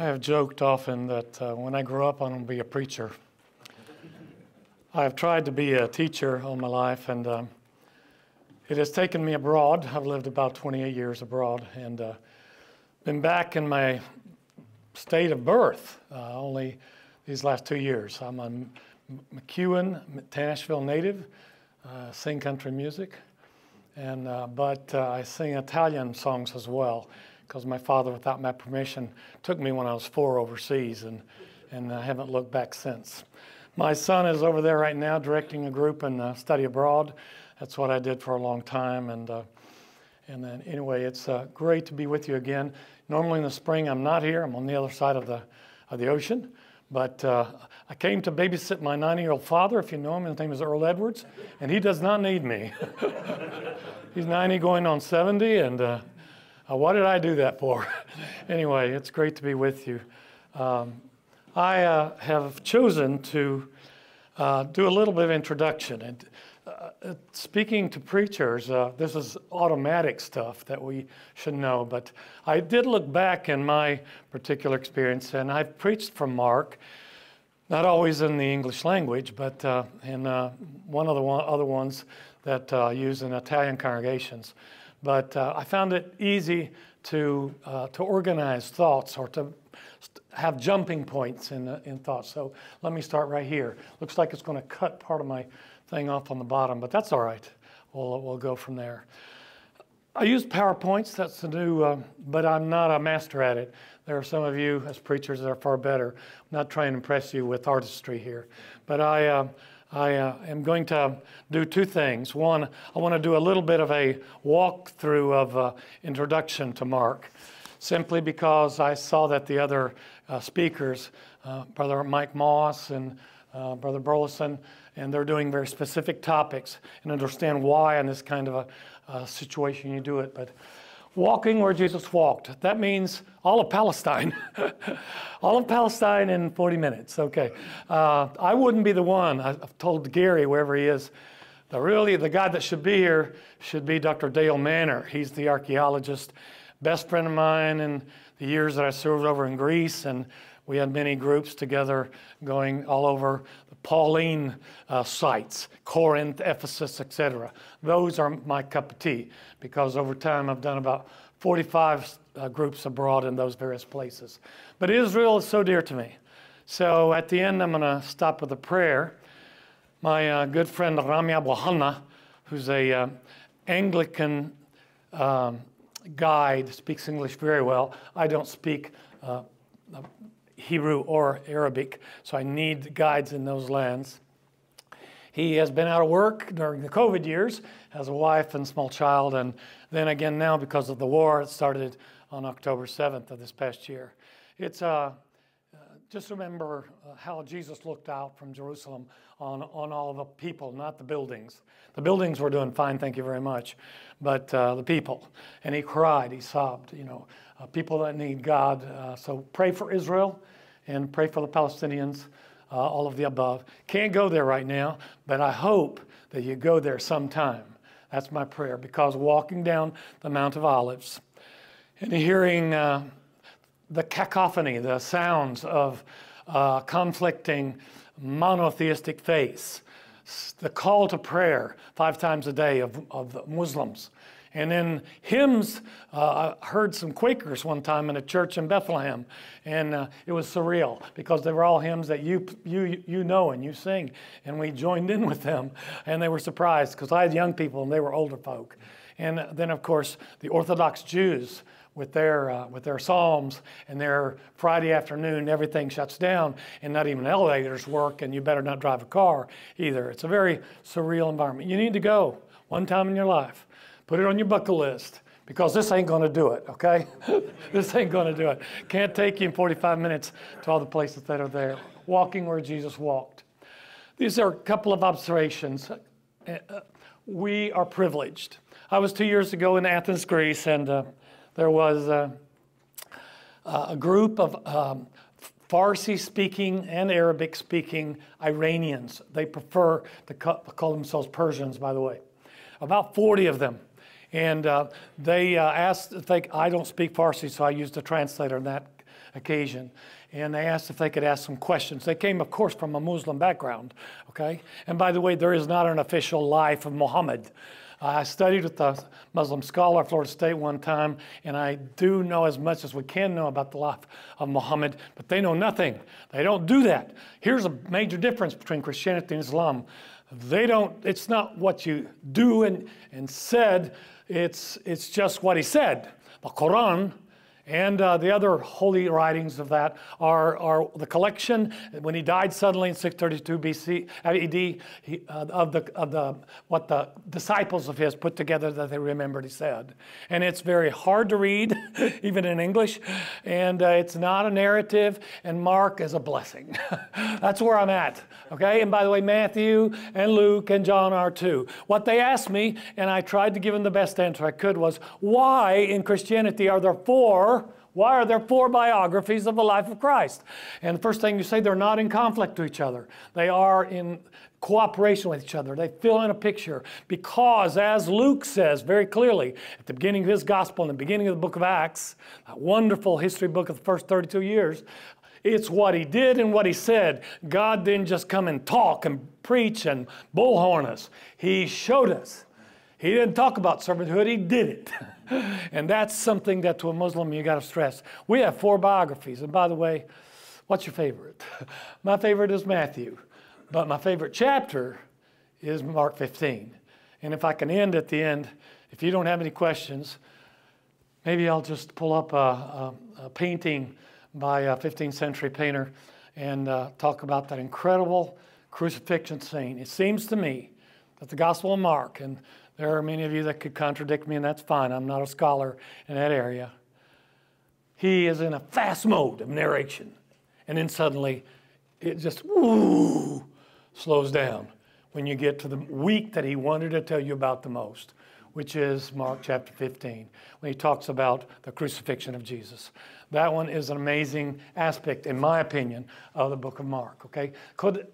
I have joked often that uh, when I grow up, I'm going to be a preacher. I have tried to be a teacher all my life, and um, it has taken me abroad. I've lived about 28 years abroad and uh, been back in my state of birth uh, only these last two years. I'm a McEwen, Nashville native, uh, sing country music, and, uh, but uh, I sing Italian songs as well because my father, without my permission, took me when I was four overseas, and, and I haven't looked back since. My son is over there right now directing a group in uh, study abroad. That's what I did for a long time, and uh, and then anyway, it's uh, great to be with you again. Normally in the spring, I'm not here. I'm on the other side of the of the ocean, but uh, I came to babysit my 90-year-old father. If you know him, his name is Earl Edwards, and he does not need me. He's 90, going on 70, and uh, uh, what did I do that for? anyway, it's great to be with you. Um, I uh, have chosen to uh, do a little bit of introduction. And uh, uh, speaking to preachers, uh, this is automatic stuff that we should know. But I did look back in my particular experience, and I've preached from Mark, not always in the English language, but in one of the one, other ones that use in Italian congregations. But uh, I found it easy to, uh, to organize thoughts or to have jumping points in, uh, in thoughts. So let me start right here. Looks like it's going to cut part of my thing off on the bottom, but that's all right. We'll, we'll go from there. I use PowerPoints, that's the new, uh, but I'm not a master at it. There are some of you as preachers that are far better. I'm not trying to impress you with artistry here. But I, uh, I uh, am going to do two things. One, I want to do a little bit of a walkthrough of uh, introduction to Mark, simply because I saw that the other uh, speakers, uh, Brother Mike Moss and uh, Brother Burleson, and they're doing very specific topics and understand why in this kind of a, a situation you do it. But walking where Jesus walked. That means all of Palestine. all of Palestine in 40 minutes. Okay. Uh, I wouldn't be the one. I've told Gary, wherever he is, the really the guy that should be here should be Dr. Dale Manor. He's the archaeologist, best friend of mine in the years that I served over in Greece, and we had many groups together going all over Pauline uh, sites, Corinth, Ephesus, etc. Those are my cup of tea because over time I've done about 45 uh, groups abroad in those various places. But Israel is so dear to me. So at the end, I'm going to stop with a prayer. My uh, good friend Rami Abu Hanna, who's a uh, Anglican um, guide, speaks English very well. I don't speak uh, Hebrew or Arabic, so I need guides in those lands. He has been out of work during the COVID years, has a wife and small child, and then again now because of the war, it started on October 7th of this past year. It's uh, uh, just remember uh, how Jesus looked out from Jerusalem on, on all the people, not the buildings. The buildings were doing fine, thank you very much, but uh, the people. And he cried, he sobbed, you know, uh, people that need God. So pray for Israel and pray for the Palestinians, uh, all of the above. Can't go there right now, but I hope that you go there sometime. That's my prayer because walking down the Mount of Olives and hearing uh, the cacophony, the sounds of uh, conflicting monotheistic faiths, the call to prayer five times a day of, of Muslims, and then hymns, uh, I heard some Quakers one time in a church in Bethlehem, and uh, it was surreal because they were all hymns that you, you, you know and you sing. And we joined in with them, and they were surprised because I had young people and they were older folk. And then, of course, the Orthodox Jews with their, uh, with their psalms and their Friday afternoon, everything shuts down and not even elevators work, and you better not drive a car either. It's a very surreal environment. You need to go one time in your life. Put it on your bucket list because this ain't going to do it, okay? this ain't going to do it. Can't take you in 45 minutes to all the places that are there. Walking where Jesus walked. These are a couple of observations. Uh, we are privileged. I was two years ago in Athens, Greece, and uh, there was uh, a group of um, Farsi speaking and Arabic speaking Iranians. They prefer to call themselves Persians, by the way. About 40 of them And uh, they uh, asked if they, I don't speak Farsi, so I used a translator on that occasion. And they asked if they could ask some questions. They came, of course, from a Muslim background, okay? And by the way, there is not an official life of Muhammad. I studied with a Muslim scholar at Florida State one time, and I do know as much as we can know about the life of Muhammad, but they know nothing. They don't do that. Here's a major difference between Christianity and Islam. They don't, it's not what you do and, and said, it's, it's just what he said. The Quran and uh, the other holy writings of that are, are the collection, when he died suddenly in 632 BC, AD, he, uh, of, the, of the, what the disciples of his put together that they remembered he said. And it's very hard to read, even in English, and uh, it's not a narrative, and Mark is a blessing. That's where I'm at, okay? And by the way, Matthew and Luke and John are too. What they asked me, and I tried to give them the best answer I could, was why in Christianity are there four why are there four biographies of the life of Christ? And the first thing you say, they're not in conflict to each other. They are in cooperation with each other. They fill in a picture because, as Luke says very clearly at the beginning of his gospel, and the beginning of the book of Acts, that wonderful history book of the first 32 years, it's what he did and what he said. God didn't just come and talk and preach and bullhorn us. He showed us. He didn't talk about servanthood, he did it. and that's something that to a Muslim you got to stress. We have four biographies. And by the way, what's your favorite? my favorite is Matthew, but my favorite chapter is Mark 15. And if I can end at the end, if you don't have any questions, maybe I'll just pull up a, a, a painting by a 15th century painter and uh, talk about that incredible crucifixion scene. It seems to me that the Gospel of Mark, and there are many of you that could contradict me, and that's fine. I'm not a scholar in that area. He is in a fast mode of narration. And then suddenly it just slows down when you get to the week that he wanted to tell you about the most, which is Mark chapter 15, when he talks about the crucifixion of Jesus. That one is an amazing aspect, in my opinion, of the book of Mark. Okay,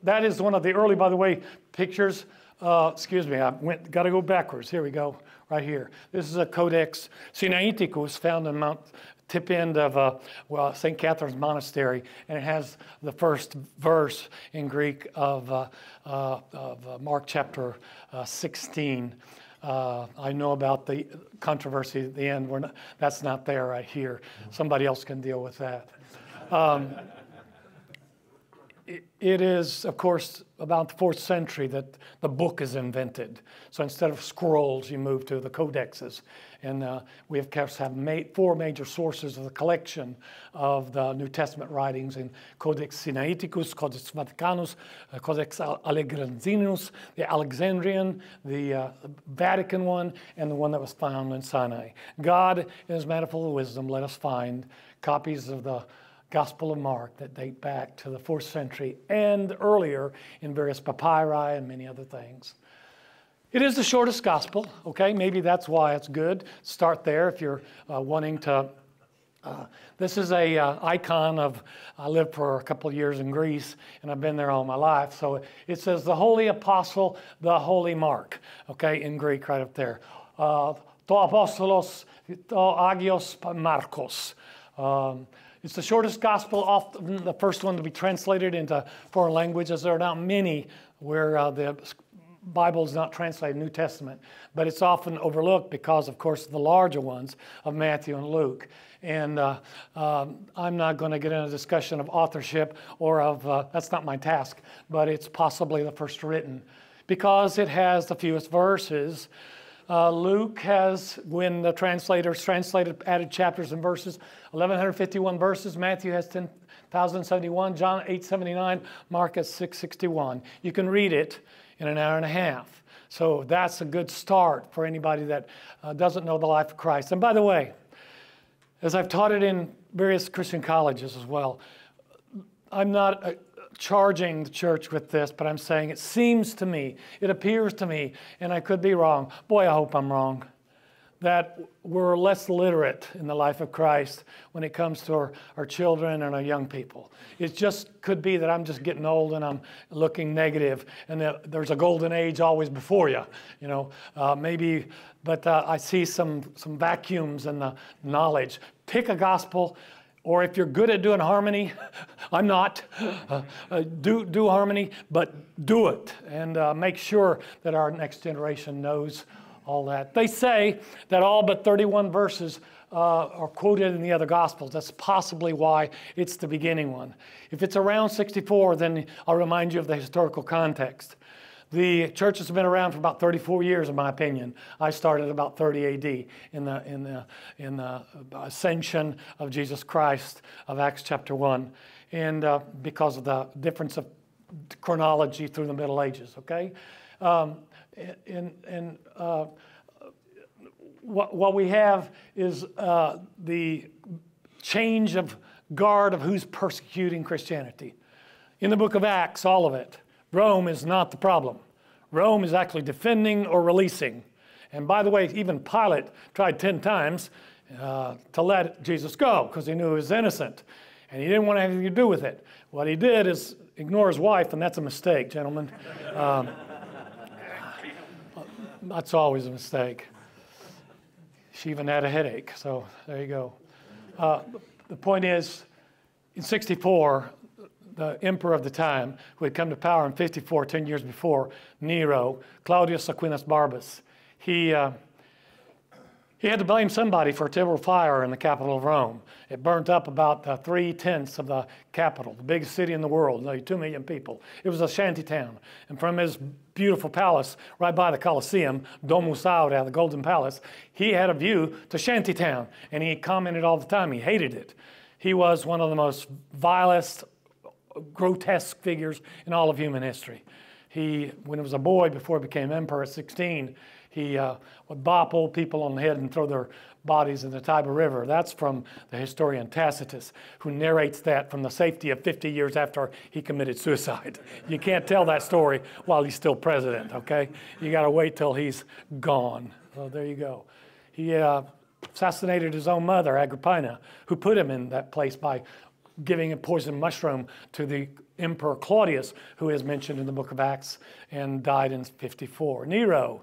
that is one of the early, by the way, pictures uh, excuse me, I went, got to go backwards. Here we go, right here. This is a Codex Sinaiticus found in Mount tip end of uh, well, St. Catherine's Monastery, and it has the first verse in Greek of, uh, uh, of uh, Mark chapter uh, 16. Uh, I know about the controversy at the end. Not, that's not there right here. Somebody else can deal with that. Um, it is, of course, about the fourth century that the book is invented. So instead of scrolls, you move to the codexes. And uh, we, of course, have four major sources of the collection of the New Testament writings in Codex Sinaiticus, Codex Vaticanus, uh, Codex Alexandrinus, the Alexandrian, the uh, Vatican one, and the one that was found in Sinai. God, in his manifold wisdom, let us find copies of the Gospel of Mark that date back to the fourth century and earlier in various papyri and many other things. It is the shortest gospel, okay? Maybe that's why it's good. Start there if you're uh, wanting to. Uh, this is a uh, icon of. I lived for a couple of years in Greece, and I've been there all my life. So it says the Holy Apostle, the Holy Mark, okay, in Greek right up there. Uh, to apostolos, to agios Marcos. Um, it's the shortest gospel, often the first one to be translated into foreign languages. There are not many where uh, the Bible is not translated New Testament, but it's often overlooked because, of course, the larger ones of Matthew and Luke. And uh, um, I'm not going to get into a discussion of authorship or of, uh, that's not my task, but it's possibly the first written because it has the fewest verses uh, Luke has, when the translators translated, added chapters and verses, 1,151 verses. Matthew has 10,071, John 879, Mark has 661. You can read it in an hour and a half. So that's a good start for anybody that uh, doesn't know the life of Christ. And by the way, as I've taught it in various Christian colleges as well, I'm not charging the church with this, but I'm saying it seems to me, it appears to me, and I could be wrong. Boy, I hope I'm wrong. that we're less literate in the life of Christ when it comes to our, our children and our young people. It just could be that I'm just getting old and I'm looking negative, and that there's a golden age always before you. You know, uh, maybe, but uh, I see some some vacuums in the knowledge. Pick a gospel or if you're good at doing harmony, I'm not, uh, uh, do, do harmony, but do it and uh, make sure that our next generation knows all that. They say that all but 31 verses uh, are quoted in the other Gospels. That's possibly why it's the beginning one. If it's around 64, then I'll remind you of the historical context. The church has been around for about 34 years, in my opinion. I started about 30 AD in the, in the, in the ascension of Jesus Christ of Acts chapter 1, and uh, because of the difference of chronology through the Middle Ages, okay? Um, and, and uh, what, what we have is uh, the change of guard of who's persecuting Christianity. In the book of Acts, all of it, Rome is not the problem. Rome is actually defending or releasing. And by the way, even Pilate tried 10 times uh, to let Jesus go because he knew he was innocent. And he didn't want anything to do with it. What he did is ignore his wife, and that's a mistake, gentlemen. Um, that's always a mistake. She even had a headache, so there you go. Uh, the point is, in 64, the emperor of the time, who had come to power in 54, 10 years before, Nero, Claudius Ahenobarbus, he, uh, he had to blame somebody for a terrible fire in the capital of Rome. It burnt up about uh, three tenths of the capital, the biggest city in the world, nearly two million people. It was a shanty town. And from his beautiful palace right by the Colosseum, Domus Aurea, the Golden Palace, he had a view to shantytown. And he commented all the time. He hated it. He was one of the most vilest, grotesque figures in all of human history. He, when he was a boy, before he became emperor at 16, he uh, would bop old people on the head and throw their bodies in the Tiber River. That's from the historian Tacitus, who narrates that from the safety of 50 years after he committed suicide. You can't tell that story while he's still president, okay? You got to wait till he's gone. So there you go. He uh, assassinated his own mother, Agrippina, who put him in that place by giving a poison mushroom to the Emperor Claudius, who is mentioned in the book of Acts and died in 54. Nero,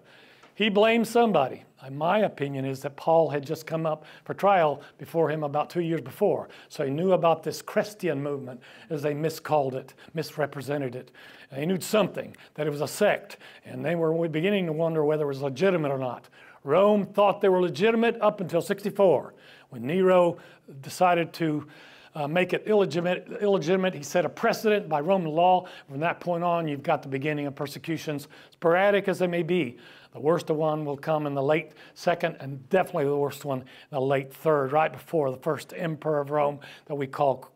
he blamed somebody. Uh, my opinion is that Paul had just come up for trial before him about two years before. So he knew about this Christian movement, as they miscalled it, misrepresented it. And he knew something, that it was a sect. And they were beginning to wonder whether it was legitimate or not. Rome thought they were legitimate up until 64, when Nero decided to uh, make it illegitimate, illegitimate. He set a precedent by Roman law. From that point on, you've got the beginning of persecutions, sporadic as they may be. The worst of one will come in the late second, and definitely the worst one in the late third, right before the first emperor of Rome that we call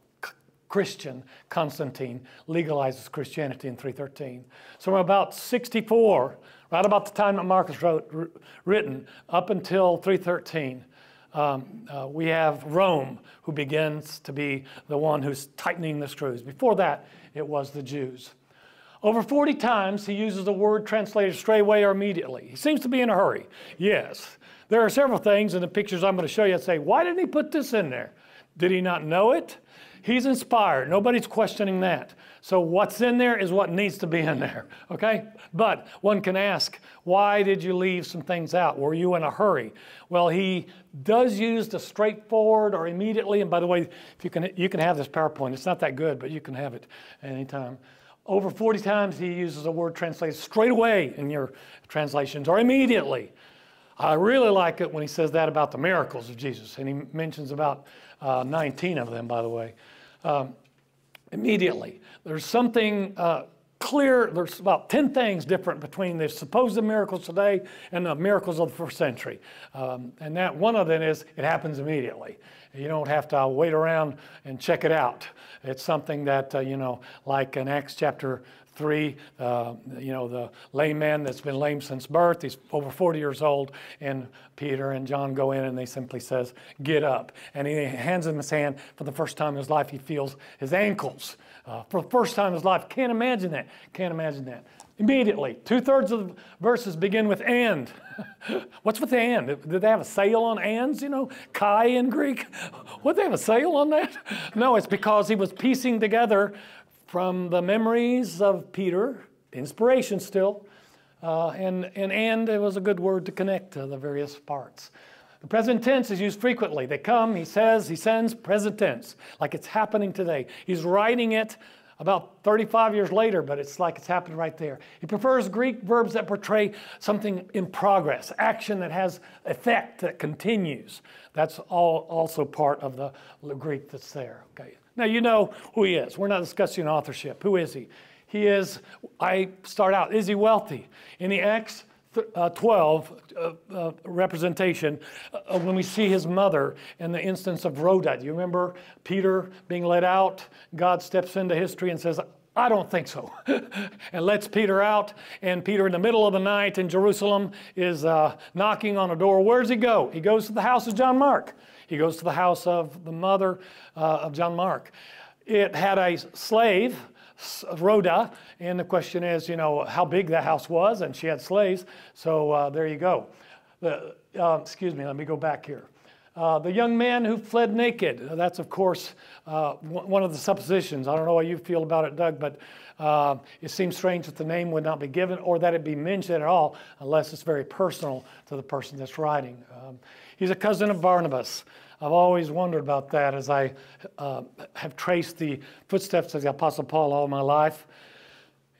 Christian, Constantine, legalizes Christianity in 313. So from about 64, right about the time that Marcus wrote, written, up until 313, um, uh, we have Rome, who begins to be the one who's tightening the screws. Before that, it was the Jews. Over 40 times, he uses the word translated straightway or immediately. He seems to be in a hurry. Yes. There are several things in the pictures I'm going to show you that say, why didn't he put this in there? Did he not know it? He's inspired. Nobody's questioning that. So what's in there is what needs to be in there, okay? But one can ask, why did you leave some things out? Were you in a hurry? Well, he does use the straightforward or immediately, and by the way, if you can, you can have this PowerPoint. It's not that good, but you can have it anytime. Over 40 times he uses the word translated straight away in your translations or immediately. I really like it when he says that about the miracles of Jesus, and he mentions about uh, 19 of them, by the way. Um, immediately. There's something uh, clear, there's about 10 things different between the supposed miracles today and the miracles of the first century. Um, and that one of them is it happens immediately. You don't have to wait around and check it out. It's something that, uh, you know, like in Acts chapter three, uh, you know, the lame man that's been lame since birth. He's over 40 years old, and Peter and John go in, and they simply says, "Get up." And he hands him his hand. For the first time in his life, he feels his ankles. Uh, for the first time in his life, can't imagine that. Can't imagine that. Immediately, two thirds of the verses begin with and. What's with the and? Did they have a sale on ands, you know? Kai in Greek? Would they have a sale on that? No, it's because he was piecing together from the memories of Peter, inspiration still, uh, and, and and it was a good word to connect to the various parts. The present tense is used frequently. They come, he says, he sends, present tense, like it's happening today. He's writing it about 35 years later, but it's like it's happened right there. He prefers Greek verbs that portray something in progress, action that has effect, that continues. That's all also part of the Greek that's there. Okay. Now you know who he is. We're not discussing authorship. Who is he? He is, I start out, is he wealthy? In the Acts uh, 12 uh, uh, representation uh, when we see his mother in the instance of Rhoda. Do you remember Peter being let out? God steps into history and says, I don't think so. and lets Peter out. And Peter, in the middle of the night in Jerusalem, is uh, knocking on a door. Where does he go? He goes to the house of John Mark. He goes to the house of the mother uh, of John Mark. It had a slave Rhoda. And the question is, you know, how big that house was, and she had slaves. So uh, there you go. The, uh, excuse me, let me go back here. Uh, the young man who fled naked. That's, of course, uh, one of the suppositions. I don't know how you feel about it, Doug, but uh, it seems strange that the name would not be given or that it be mentioned at all unless it's very personal to the person that's writing. Um, he's a cousin of Barnabas. I've always wondered about that as I uh, have traced the footsteps of the Apostle Paul all my life.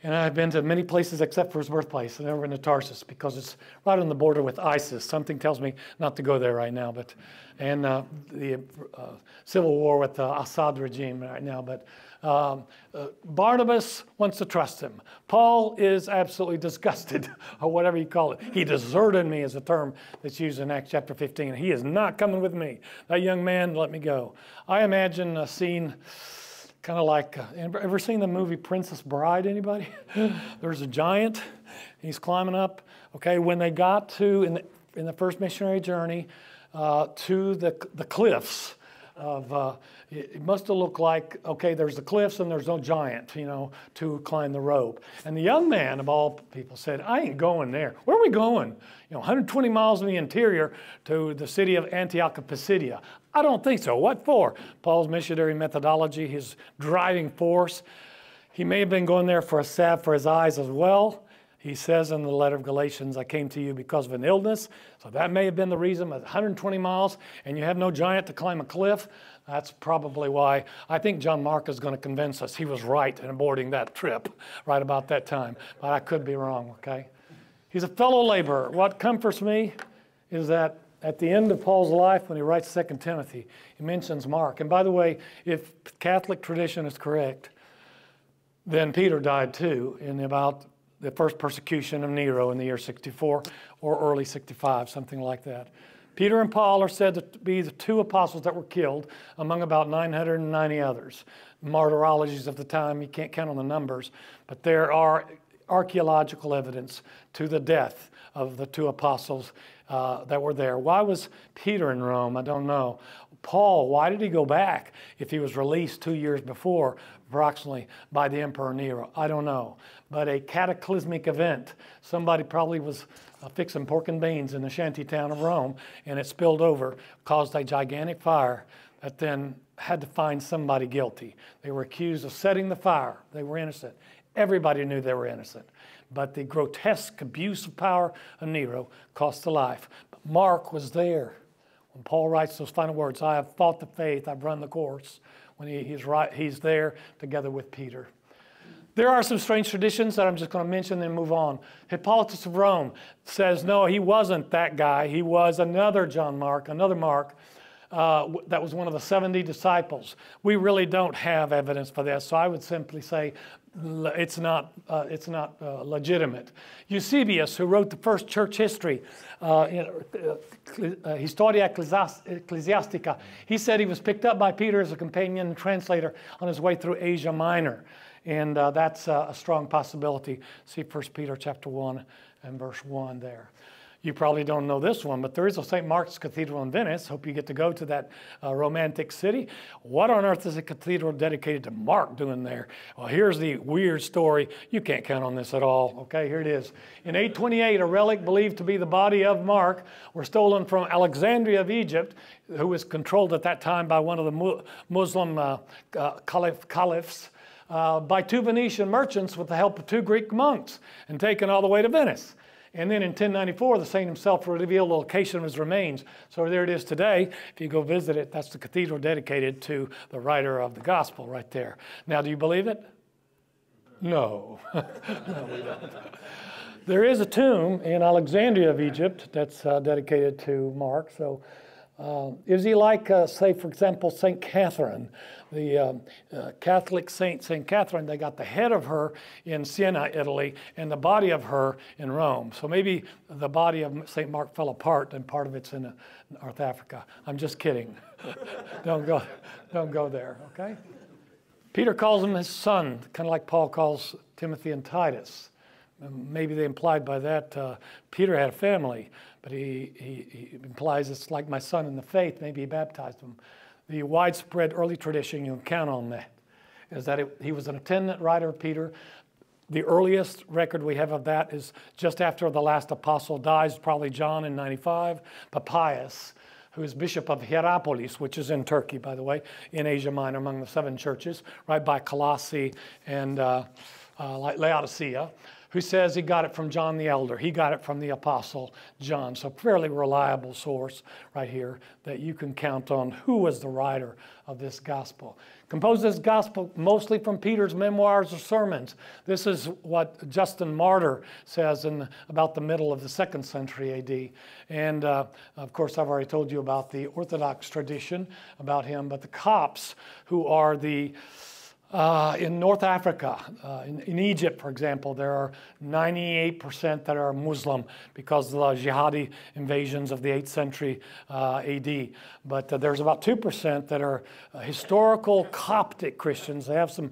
And I've been to many places except for his birthplace. I've never been to Tarsus because it's right on the border with ISIS. Something tells me not to go there right now, but and uh, the uh, civil war with the Assad regime right now. But um, uh, Barnabas wants to trust him. Paul is absolutely disgusted, or whatever you call it. He deserted me is a term that's used in Acts chapter 15. He is not coming with me. That young man let me go. I imagine a scene kind of like, uh, ever seen the movie Princess Bride, anybody? There's a giant, he's climbing up. Okay, when they got to, in the, in the first missionary journey, uh, to the, the cliffs of, uh, it must have looked like, okay, there's the cliffs and there's no giant, you know, to climb the rope. And the young man of all people said, I ain't going there. Where are we going? You know, 120 miles in the interior to the city of Antioch of Pisidia. I don't think so. What for? Paul's missionary methodology, his driving force. He may have been going there for a salve for his eyes as well. He says in the letter of Galatians, I came to you because of an illness. So that may have been the reason. 120 miles and you have no giant to climb a cliff. That's probably why I think John Mark is going to convince us he was right in aborting that trip right about that time. But I could be wrong, okay? He's a fellow laborer. What comforts me is that at the end of Paul's life, when he writes 2 Timothy, he mentions Mark. And by the way, if Catholic tradition is correct, then Peter died too in about the first persecution of Nero in the year 64 or early 65, something like that. Peter and Paul are said to be the two apostles that were killed among about 990 others. Martyrologies of the time, you can't count on the numbers, but there are archaeological evidence to the death of the two apostles uh, that were there. Why was Peter in Rome? I don't know. Paul, why did he go back if he was released two years before, approximately, by the Emperor Nero? I don't know. But a cataclysmic event, somebody probably was uh, fixing pork and beans in the shanty town of Rome, and it spilled over, caused a gigantic fire that then had to find somebody guilty. They were accused of setting the fire. They were innocent. Everybody knew they were innocent. But the grotesque abuse of power of Nero cost the life. But Mark was there when Paul writes those final words I have fought the faith, I've run the course. When he, he's, right, he's there together with Peter. There are some strange traditions that I'm just going to mention and move on. Hippolytus of Rome says, no, he wasn't that guy. He was another John Mark, another Mark. Uh, that was one of the 70 disciples. We really don't have evidence for this, so I would simply say it's not, uh, it's not uh, legitimate. Eusebius, who wrote the first church history, uh, uh, Historia Ecclesiastica, he said he was picked up by Peter as a companion and translator on his way through Asia Minor. And uh, that's uh, a strong possibility. See 1 Peter chapter 1 and verse 1 there. You probably don't know this one, but there is a St. Mark's Cathedral in Venice. Hope you get to go to that uh, romantic city. What on earth is a cathedral dedicated to Mark doing there? Well, here's the weird story. You can't count on this at all. Okay, here it is. In 828, a relic believed to be the body of Mark were stolen from Alexandria of Egypt, who was controlled at that time by one of the Muslim uh, uh, caliph, caliphs. Uh, by two Venetian merchants with the help of two Greek monks and taken all the way to Venice. And then in 1094, the saint himself revealed the location of his remains. So there it is today. If you go visit it, that's the cathedral dedicated to the writer of the gospel right there. Now, do you believe it? No. no, we don't. There is a tomb in Alexandria of Egypt that's uh, dedicated to Mark. So uh, is he like, uh, say, for example, St. Catherine, the um, uh, Catholic saint, St. Catherine? They got the head of her in Siena, Italy, and the body of her in Rome. So maybe the body of St. Mark fell apart and part of it's in uh, North Africa. I'm just kidding. don't, go, don't go there, okay? Peter calls him his son, kind of like Paul calls Timothy and Titus. Maybe they implied by that uh, Peter had a family, but he, he, he, implies it's like my son in the faith. Maybe he baptized him. The widespread early tradition, you can count on that, is that it, he was an attendant writer of Peter. The earliest record we have of that is just after the last apostle dies, probably John in 95. Papias, who is bishop of Hierapolis, which is in Turkey, by the way, in Asia Minor, among the seven churches, right by Colossae and uh, uh, Laodicea who says he got it from John the Elder. He got it from the Apostle John. So, fairly reliable source right here that you can count on who was the writer of this gospel. Composed this gospel mostly from Peter's memoirs or sermons. This is what Justin Martyr says in about the middle of the second century AD. And uh, of course, I've already told you about the Orthodox tradition about him, but the Copts, who are the uh, in North Africa, uh, in, in, Egypt, for example, there are 98% that are Muslim because of the jihadi invasions of the 8th century uh, AD. But uh, there's about 2% that are uh, historical Coptic Christians. They have some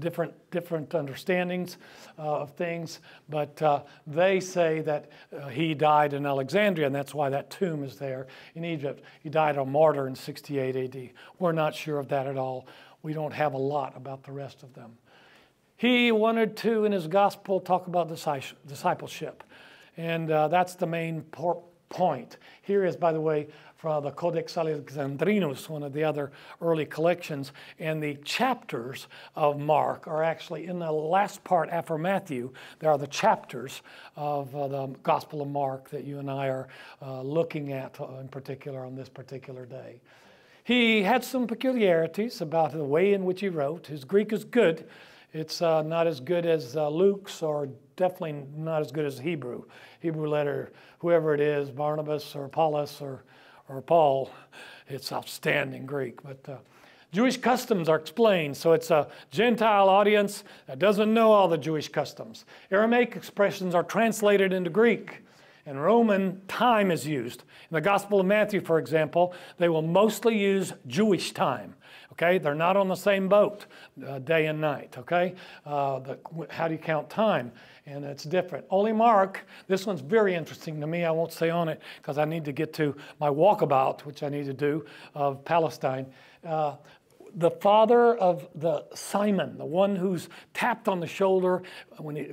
different, different understandings uh, of things, but they say that he died in Alexandria, and that's why that tomb is there in Egypt. He died a martyr in 68 AD. We're not sure of that at all we don't have a lot about the rest of them. He wanted to, in his gospel, talk about discipleship. And uh, that's the main point. Here is, by the way, from the Codex Alexandrinus, one of the other early collections. And the chapters of Mark are actually in the last part after Matthew. There are the chapters of uh, the Gospel of Mark that you and I are uh, looking at uh, in particular on this particular day. He had some peculiarities about the way in which he wrote. His Greek is good. It's uh, not as good as uh, Luke's, or definitely not as good as Hebrew. Hebrew letter, whoever it is, Barnabas or Apollos or, or Paul, it's outstanding Greek. But uh, Jewish customs are explained, so it's a Gentile audience that doesn't know all the Jewish customs. Aramaic expressions are translated into Greek and Roman time is used. In the Gospel of Matthew, for example, they will mostly use Jewish time. Okay, they're not on the same boat uh, day and night. Okay, uh, the, how do you count time? And it's different. Only Mark, this one's very interesting to me. I won't say on it because I need to get to my walkabout, which I need to do of Palestine. Uh, the father of the Simon, the one who's tapped on the shoulder when he,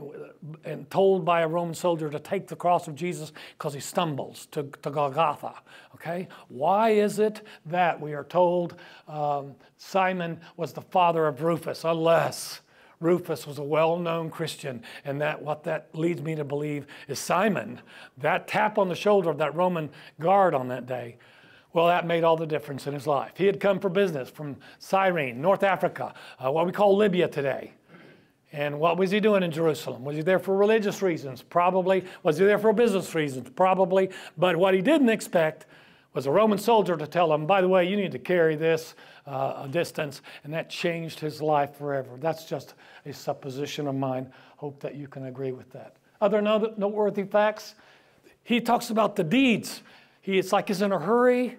and told by a Roman soldier to take the cross of Jesus because he stumbles to, to Golgotha. Okay, why is it that we are told um, Simon was the father of Rufus, unless Rufus was a well-known Christian, and that what that leads me to believe is Simon, that tap on the shoulder of that Roman guard on that day well, that made all the difference in his life. He had come for business from Cyrene, North Africa, uh, what we call Libya today. And what was he doing in Jerusalem? Was he there for religious reasons? Probably. Was he there for business reasons? Probably. But what he didn't expect was a Roman soldier to tell him, by the way, you need to carry this uh, a distance. And that changed his life forever. That's just a supposition of mine. Hope that you can agree with that. Other noteworthy facts he talks about the deeds. He, it's like he's in a hurry.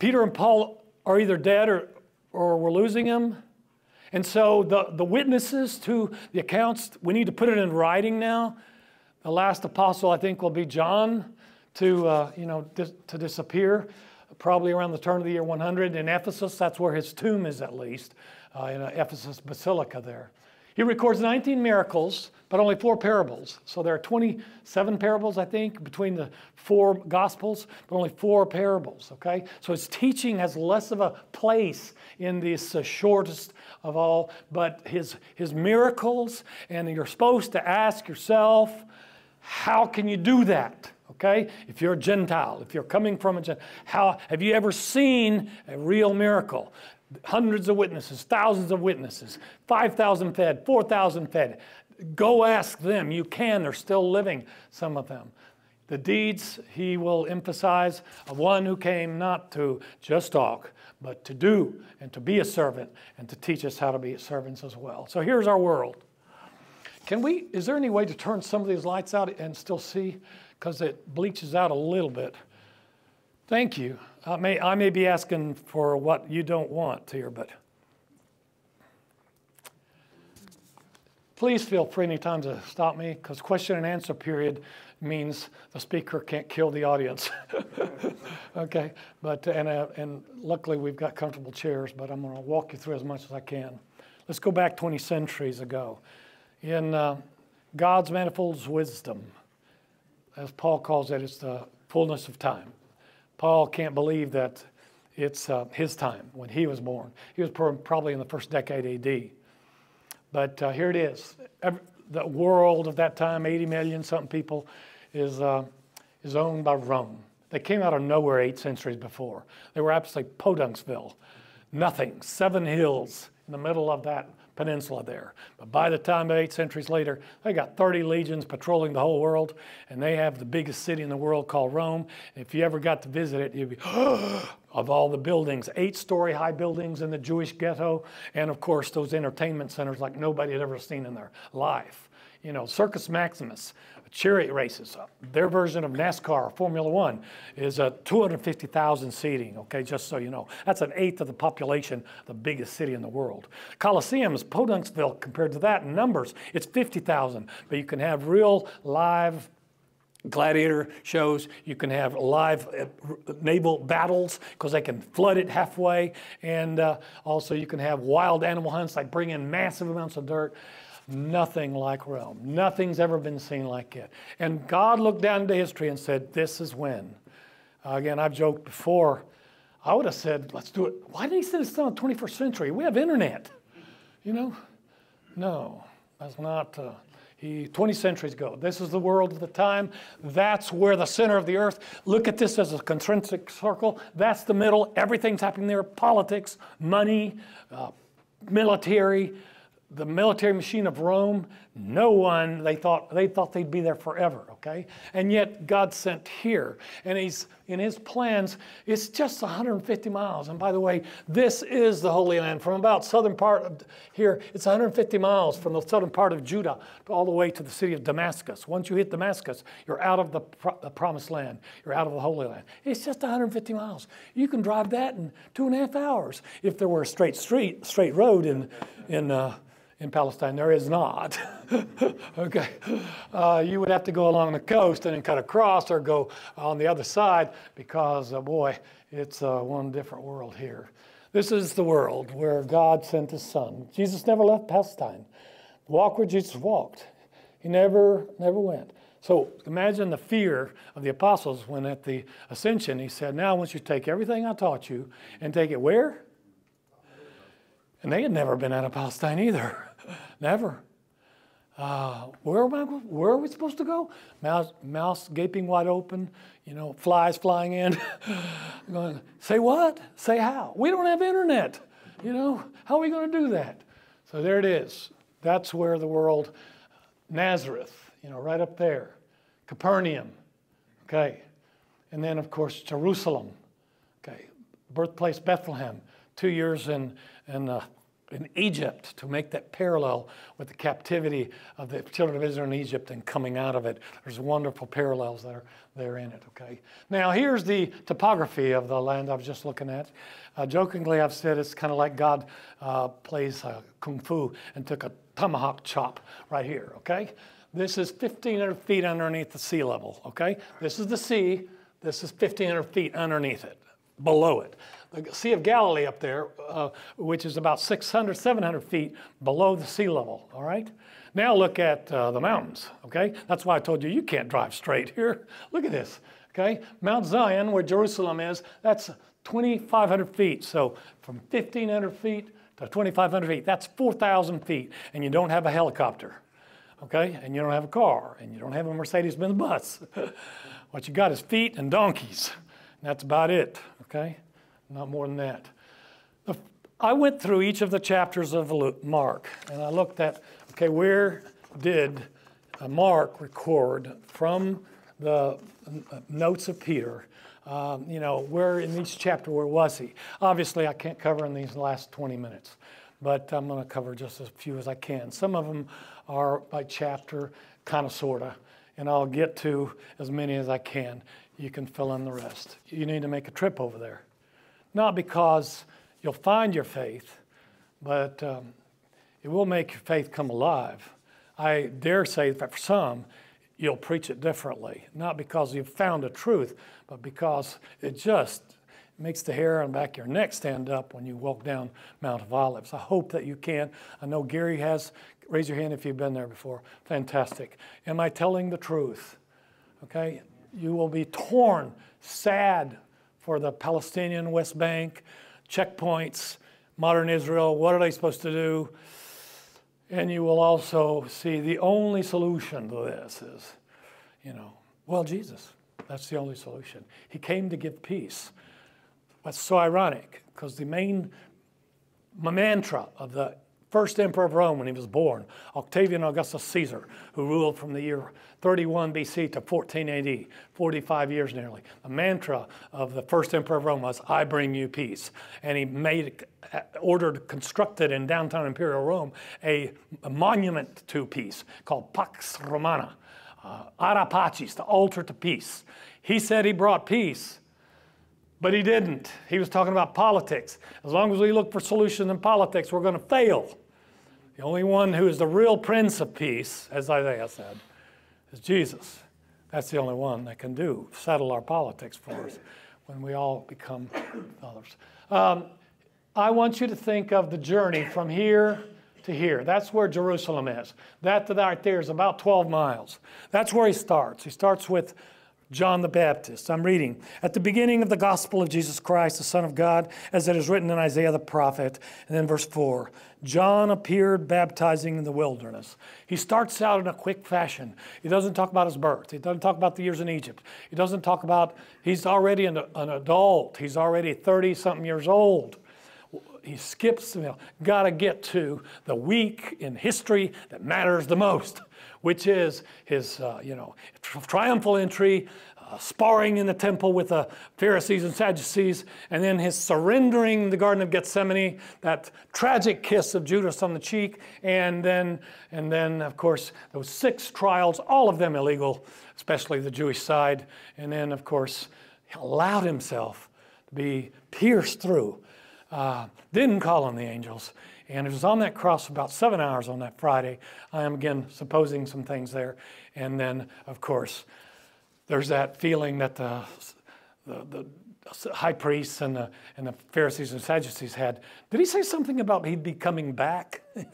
Peter and Paul are either dead or, or we're losing them. And so the, the witnesses to the accounts, we need to put it in writing now. The last apostle, I think, will be John to, uh, you know, dis- to disappear, probably around the turn of the year 100 in Ephesus. That's where his tomb is, at least, uh, in Ephesus Basilica there. He records 19 miracles, but only four parables. So there are 27 parables, I think, between the four gospels, but only four parables, okay? So his teaching has less of a place in this uh, shortest of all, but his, his miracles, and you're supposed to ask yourself, how can you do that? Okay? If you're a Gentile, if you're coming from a Gentile, how have you ever seen a real miracle? Hundreds of witnesses, thousands of witnesses, 5,000 fed, 4,000 fed. Go ask them. You can. They're still living, some of them. The deeds he will emphasize of one who came not to just talk, but to do and to be a servant and to teach us how to be servants as well. So here's our world. Can we, is there any way to turn some of these lights out and still see? Because it bleaches out a little bit. Thank you. I may, I may be asking for what you don't want here, but please feel free anytime to stop me because question and answer period means the speaker can't kill the audience. okay, but and uh, and luckily we've got comfortable chairs, but I'm going to walk you through as much as I can. Let's go back 20 centuries ago, in uh, God's manifold wisdom, as Paul calls it, it's the fullness of time. Paul can't believe that it's uh, his time when he was born. He was probably in the first decade AD. But uh, here it is. Every, the world of that time, 80 million something people, is, uh, is owned by Rome. They came out of nowhere eight centuries before. They were absolutely Podunksville. Nothing. Seven hills in the middle of that peninsula there. But by the time eight centuries later, they got 30 legions patrolling the whole world, and they have the biggest city in the world called Rome. if you ever got to visit it, you'd be, of all the buildings, eight story high buildings in the Jewish ghetto, and of course, those entertainment centers like nobody had ever seen in their life. You know, Circus Maximus, chariot races. Their version of NASCAR, Formula One, is a 250,000 seating, okay, just so you know. That's an eighth of the population, the biggest city in the world. Coliseum is Podunksville compared to that in numbers. It's 50,000, but you can have real live gladiator shows. You can have live uh, naval battles because they can flood it halfway. And uh, also, you can have wild animal hunts, like bring in massive amounts of dirt nothing like Rome. Nothing's ever been seen like it. And God looked down into history and said, This is when. Again, I've joked before. I would have said, Let's do it. Why did he say it's still the 21st century? We have internet. You know? No, that's not. Uh, he, 20 centuries ago. This is the world of the time. That's where the center of the earth. Look at this as a concentric circle. That's the middle. Everything's happening there politics, money, uh, military, the military machine of Rome, no one, they thought, they thought they'd be there forever, okay? And yet God sent here. And he's, in his plans, it's just 150 miles. And by the way, this is the Holy Land. From about southern part of here, it's 150 miles from the southern part of Judah all the way to the city of Damascus. Once you hit Damascus, you're out of the, the promised land. You're out of the Holy Land. It's just 150 miles. You can drive that in two and a half hours if there were a straight street, straight road in, in uh, in Palestine. There is not. okay. Uh, you would have to go along the coast and then cut across or go on the other side because, uh, boy, it's uh, one different world here. This is the world where God sent his son. Jesus never left Palestine. Walk where Jesus walked. He never, never went. So imagine the fear of the apostles when at the ascension he said, Now I want you to take everything I taught you and take it where? And they had never been out of Palestine either. Never. Uh, where, am I, where are we supposed to go? Mouse, mouse gaping wide open, you know, flies flying in. going, say what? Say how? We don't have internet. You know, how are we going to do that? So there it is. That's where the world, Nazareth, you know, right up there. Capernaum, okay. And then, of course, Jerusalem, okay. Birthplace Bethlehem, two years in, in uh, in Egypt to make that parallel with the captivity of the children of Israel in Egypt and coming out of it. There's wonderful parallels that are there in it, okay? Now, here's the topography of the land I was just looking at. Uh, jokingly, I've said it's kind of like God uh, plays uh, kung fu and took a tomahawk chop right here, okay? This is 1,500 feet underneath the sea level, okay? This is the sea. This is 1,500 feet underneath it, below it the Sea of Galilee up there, uh, which is about 600, 700 feet below the sea level, all right? Now look at uh, the mountains, okay? That's why I told you you can't drive straight here. Look at this, okay? Mount Zion, where Jerusalem is, that's 2,500 feet. So from 1,500 feet to 2,500 feet, that's 4,000 feet, and you don't have a helicopter, okay? And you don't have a car, and you don't have a Mercedes-Benz bus. what you got is feet and donkeys. And that's about it, okay? not more than that. I went through each of the chapters of Mark and I looked at, okay, where did uh, Mark record from the uh, notes of Peter? Um, you know, where in each chapter, where was he? Obviously, I can't cover in these last 20 minutes, but I'm going to cover just as few as I can. Some of them are by chapter, kind of, sort of, and I'll get to as many as I can. You can fill in the rest. You need to make a trip over there. Not because you'll find your faith, but um, it will make your faith come alive. I dare say that for some, you'll preach it differently, not because you've found a truth, but because it just makes the hair on the back of your neck stand up when you walk down Mount of Olives. I hope that you can. I know Gary has. Raise your hand if you've been there before. Fantastic. Am I telling the truth? Okay? You will be torn, sad, for the Palestinian West Bank, checkpoints, modern Israel, what are they supposed to do? And you will also see the only solution to this is, you know, well, Jesus. That's the only solution. He came to give peace. That's so ironic because the main mantra of the first emperor of Rome when he was born, Octavian Augustus Caesar, who ruled from the year 31 BC to 14 AD, 45 years nearly. The mantra of the first emperor of Rome was, I bring you peace. And he made, ordered, constructed in downtown Imperial Rome a, a monument to peace called Pax Romana, uh, the altar to peace. He said he brought peace. But he didn't. He was talking about politics. As long as we look for solutions in politics, we're going to fail. The only one who is the real Prince of Peace, as Isaiah said, is Jesus. That's the only one that can do, settle our politics for us when we all become others. Um, I want you to think of the journey from here to here. That's where Jerusalem is. That right there is about 12 miles. That's where he starts. He starts with John the Baptist. I'm reading. At the beginning of the gospel of Jesus Christ, the Son of God, as it is written in Isaiah the prophet. And then verse 4 John appeared baptizing in the wilderness. He starts out in a quick fashion. He doesn't talk about his birth, he doesn't talk about the years in Egypt. He doesn't talk about, he's already an, an adult, he's already 30 something years old he skips, you know, got to get to the week in history that matters the most which is his, uh, you know, triumphal entry, uh, sparring in the temple with the Pharisees and Sadducees, and then his surrendering the Garden of Gethsemane, that tragic kiss of Judas on the cheek, and then, and then of course, those six trials, all of them illegal, especially the Jewish side, and then, of course, allowed himself to be pierced through. Uh, didn't call on the angels, and it was on that cross about seven hours on that Friday. I am again supposing some things there. And then, of course, there's that feeling that the, the, the high priests and the, and the Pharisees and Sadducees had. Did he say something about he'd be coming back? the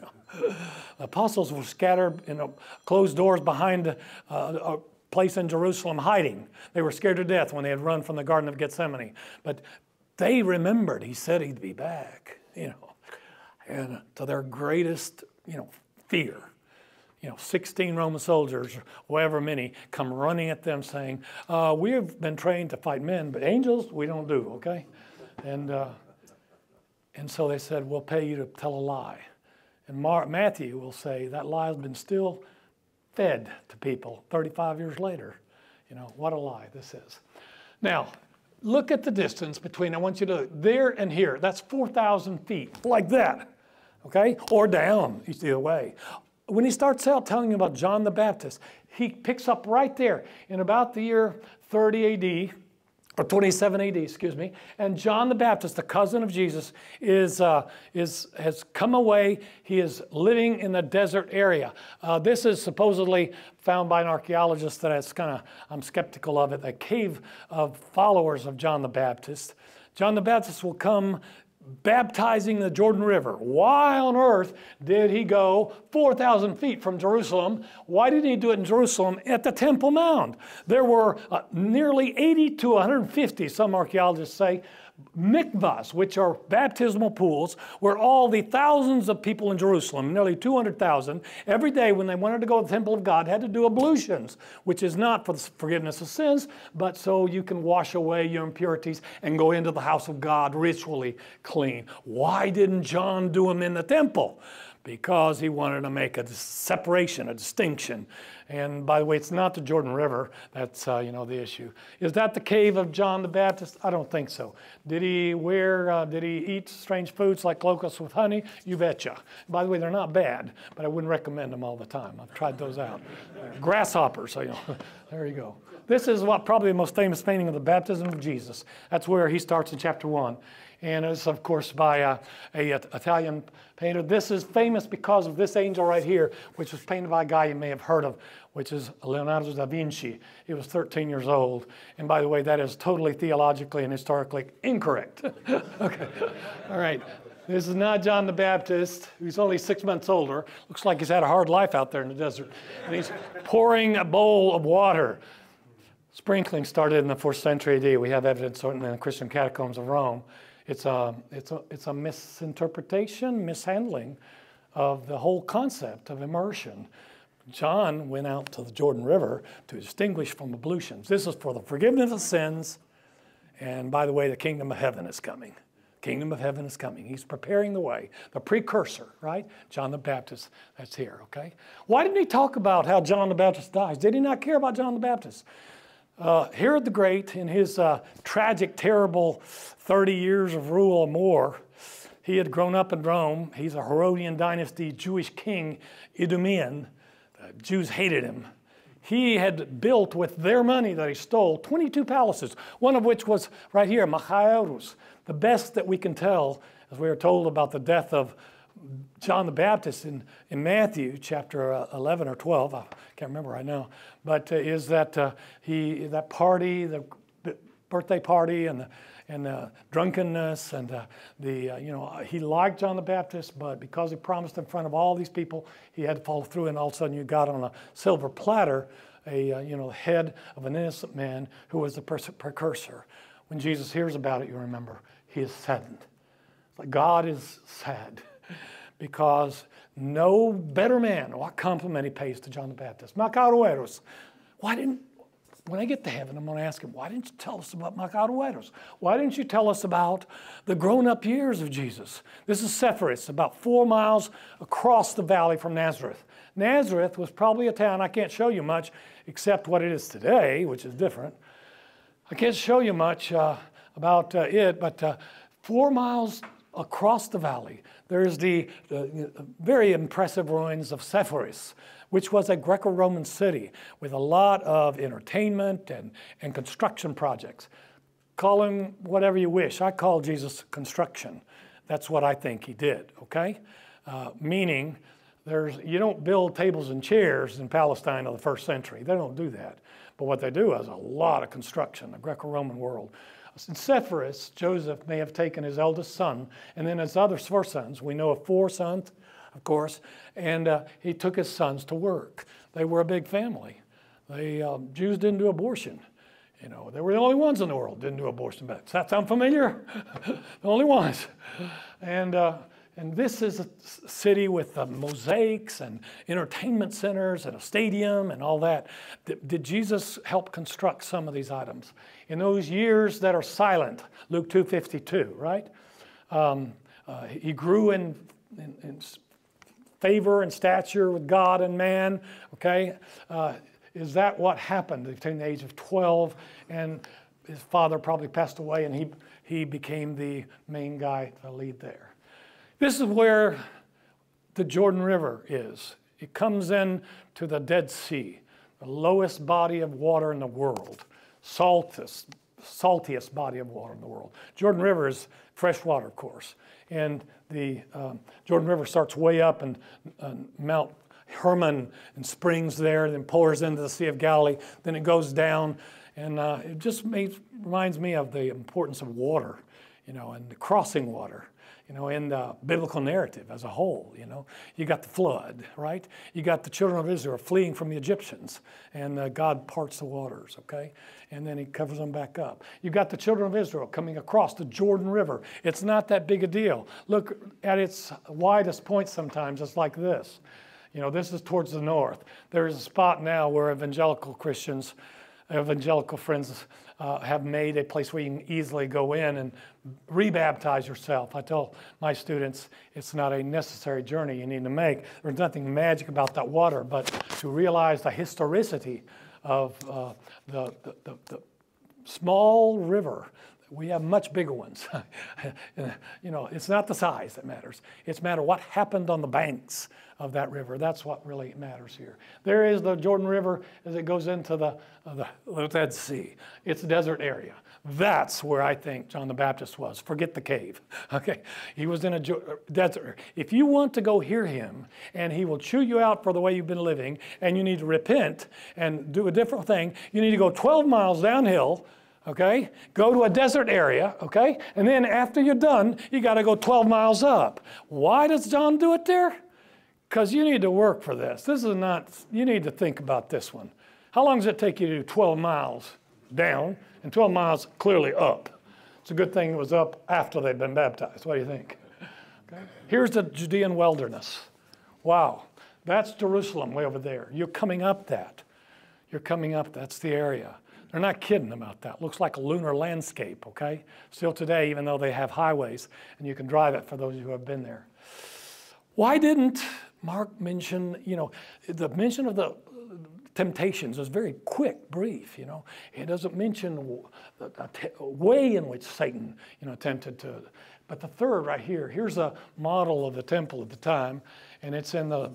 apostles were scattered in a, closed doors behind a, a place in Jerusalem hiding. They were scared to death when they had run from the Garden of Gethsemane. But they remembered he said he'd be back, you know and to their greatest, you know, fear. You know, 16 Roman soldiers, or however many, come running at them saying, uh, We have been trained to fight men, but angels, we don't do, okay? And, uh, and so they said, We'll pay you to tell a lie. And Mar- Matthew will say, That lie has been still fed to people 35 years later. You know, what a lie this is. Now, look at the distance between, I want you to, look there and here. That's 4,000 feet, like that okay? Or down, either way. When he starts out telling you about John the Baptist, he picks up right there in about the year 30 AD, or 27 AD, excuse me. And John the Baptist, the cousin of Jesus, is, uh, is, has come away. He is living in the desert area. Uh, this is supposedly found by an archaeologist that it's kind of, I'm skeptical of it, a cave of followers of John the Baptist. John the Baptist will come baptizing the Jordan River. Why on earth did he go 4,000 feet from Jerusalem? Why did he do it in Jerusalem at the Temple Mount? There were uh, nearly 80 to 150, some archaeologists say, mikvahs, which are baptismal pools, where all the thousands of people in Jerusalem, nearly 200,000, every day when they wanted to go to the temple of God, had to do ablutions, which is not for the forgiveness of sins, but so you can wash away your impurities and go into the house of God ritually clean. Why didn't John do them in the temple? Because he wanted to make a separation, a distinction and by the way, it's not the Jordan River. That's, uh, you know, the issue. Is that the cave of John the Baptist? I don't think so. Did he wear, uh, did he eat strange foods like locusts with honey? You betcha. By the way, they're not bad, but I wouldn't recommend them all the time. I've tried those out. Grasshoppers, so, you know, there you go. This is what probably the most famous painting of the baptism of Jesus. That's where he starts in chapter 1 and it's of course by a, a, Italian painter. This is famous because of this angel right here, which was painted by a guy you may have heard of, which is Leonardo da Vinci. He was 13 years old, and by the way, that is totally theologically and historically incorrect. okay, all right. This is not John the Baptist, who's only six months older. Looks like he's had a hard life out there in the desert. And he's pouring a bowl of water. Sprinkling started in the fourth century AD. We have evidence certainly in the Christian catacombs of Rome. It's a, it's a, it's a misinterpretation, mishandling of the whole concept of immersion. John went out to the Jordan River to distinguish from ablutions. This is for the forgiveness of sins. And by the way, the kingdom of heaven is coming. Kingdom of heaven is coming. He's preparing the way. The precursor, right? John the Baptist, that's here, okay? Why didn't he talk about how John the Baptist dies? Did he not care about John the Baptist? Uh, Herod the Great, in his uh, tragic, terrible 30 years of rule or more, he had grown up in Rome. He's a Herodian dynasty Jewish king, Idumean. The Jews hated him. He had built with their money that he stole 22 palaces, one of which was right here, Machaerus. The best that we can tell, as we are told about the death of John the Baptist in, in Matthew chapter uh, 11 or 12, I can't remember right now, but uh, is that uh, he, that party, the birthday party and the, and the drunkenness and uh, the, uh, you know, he liked John the Baptist, but because he promised in front of all these people, he had to follow through and all of a sudden you got on a silver platter a, you know, head of an innocent man who was the precursor. When Jesus hears about it, you remember, he is saddened. Like God is sad because no better man, what compliment he pays to John the Baptist. Machaerus. Why didn't, when I get to heaven, I'm going to ask him, why didn't you tell us about Machaerus? Why didn't you tell us about the grown up years of Jesus? This is Sepphoris, about four miles across the valley from Nazareth. Nazareth was probably a town, I can't show you much except what it is today, which is different. I can't show you much uh, about uh, it, but uh, four miles across the valley, there's the, the very impressive ruins of Sepphoris, which was a Greco Roman city with a lot of entertainment and, and construction projects. Call him whatever you wish. I call Jesus construction. That's what I think he did, okay? Uh, meaning, there's, you don't build tables and chairs in Palestine of the first century. They don't do that. But what they do is a lot of construction, the Greco Roman world. Sepphoris, Joseph may have taken his eldest son and then his other four sons. We know of four sons, of course, and uh, he took his sons to work. They were a big family. The um, Jews didn't do abortion. You know, they were the only ones in the world didn't do abortion. Does that sound familiar? the only ones. And uh, and this is a city with uh, mosaics and entertainment centers and a stadium and all that. Did, did, Jesus help construct some of these items? In those years that are silent, Luke 2.52, right? Um, uh, he grew in, in, in, favor and stature with God and man, okay? Uh, is that what happened between the age of 12 and his father probably passed away and he, he became the main guy, the lead there? This is where the Jordan River is. It comes in to the Dead Sea, the lowest body of water in the world, saltest, saltiest body of water in the world. Jordan River is fresh water, of course. And the um, Jordan River starts way up and, and Mount Hermon and springs there, then pours into the Sea of Galilee. Then it goes down, and uh, it just made, reminds me of the importance of water, you know, and the crossing water you know, in the biblical narrative as a whole. You know, you got the flood, right? You got the children of Israel fleeing from the Egyptians, and uh, God parts the waters, okay? And then He covers them back up. You got the children of Israel coming across the Jordan River. It's not that big a deal. Look at its widest point sometimes, it's like this. You know, this is towards the north. There is a spot now where evangelical Christians, evangelical friends, uh, have made a place where you can easily go in and rebaptize yourself. I tell my students it's not a necessary journey you need to make. There's nothing magic about that water, but to realize the historicity of uh, the, the, the, the small river we have much bigger ones. you know, it's not the size that matters. It's matter what happened on the banks of that river. That's what really matters here. There is the Jordan River as it goes into the, uh, the Dead Sea. It's a desert area. That's where I think John the Baptist was. Forget the cave. Okay, he was in a desert. If you want to go hear him, and he will chew you out for the way you've been living, and you need to repent and do a different thing, you need to go 12 miles downhill okay? Go to a desert area, okay? And then after you're done, you got to go 12 miles up. Why does John do it there? Because you need to work for this. This is not, you need to think about this one. How long does it take you to do 12 miles down and 12 miles clearly up? It's a good thing it was up after they'd been baptized. What do you think? Okay. Here's the Judean wilderness. Wow, that's Jerusalem way over there. You're coming up that. You're coming up, that's the area. They're not kidding about that. Looks like a lunar landscape, okay? Still today, even though they have highways and you can drive it for those who have been there. Why didn't Mark mentioned, you know, the mention of the temptations is very quick, brief, you know. He doesn't mention the way in which Satan, you know, attempted to. But the third right here, here's a model of the temple at the time, and it's in the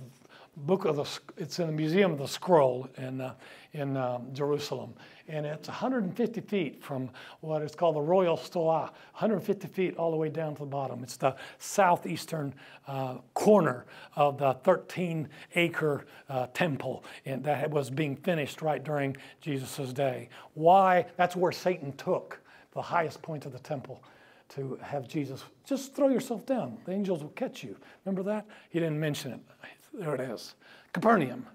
book of the, it's in the Museum of the Scroll in, uh, in um, Jerusalem and it's 150 feet from what is called the Royal Stoa, 150 feet all the way down to the bottom. It's the southeastern uh, corner of the 13 acre uh, temple and that was being finished right during Jesus' day. Why? That's where Satan took the highest point of the temple to have Jesus. Just throw yourself down. The angels will catch you. Remember that? He didn't mention it. There it is. Capernaum.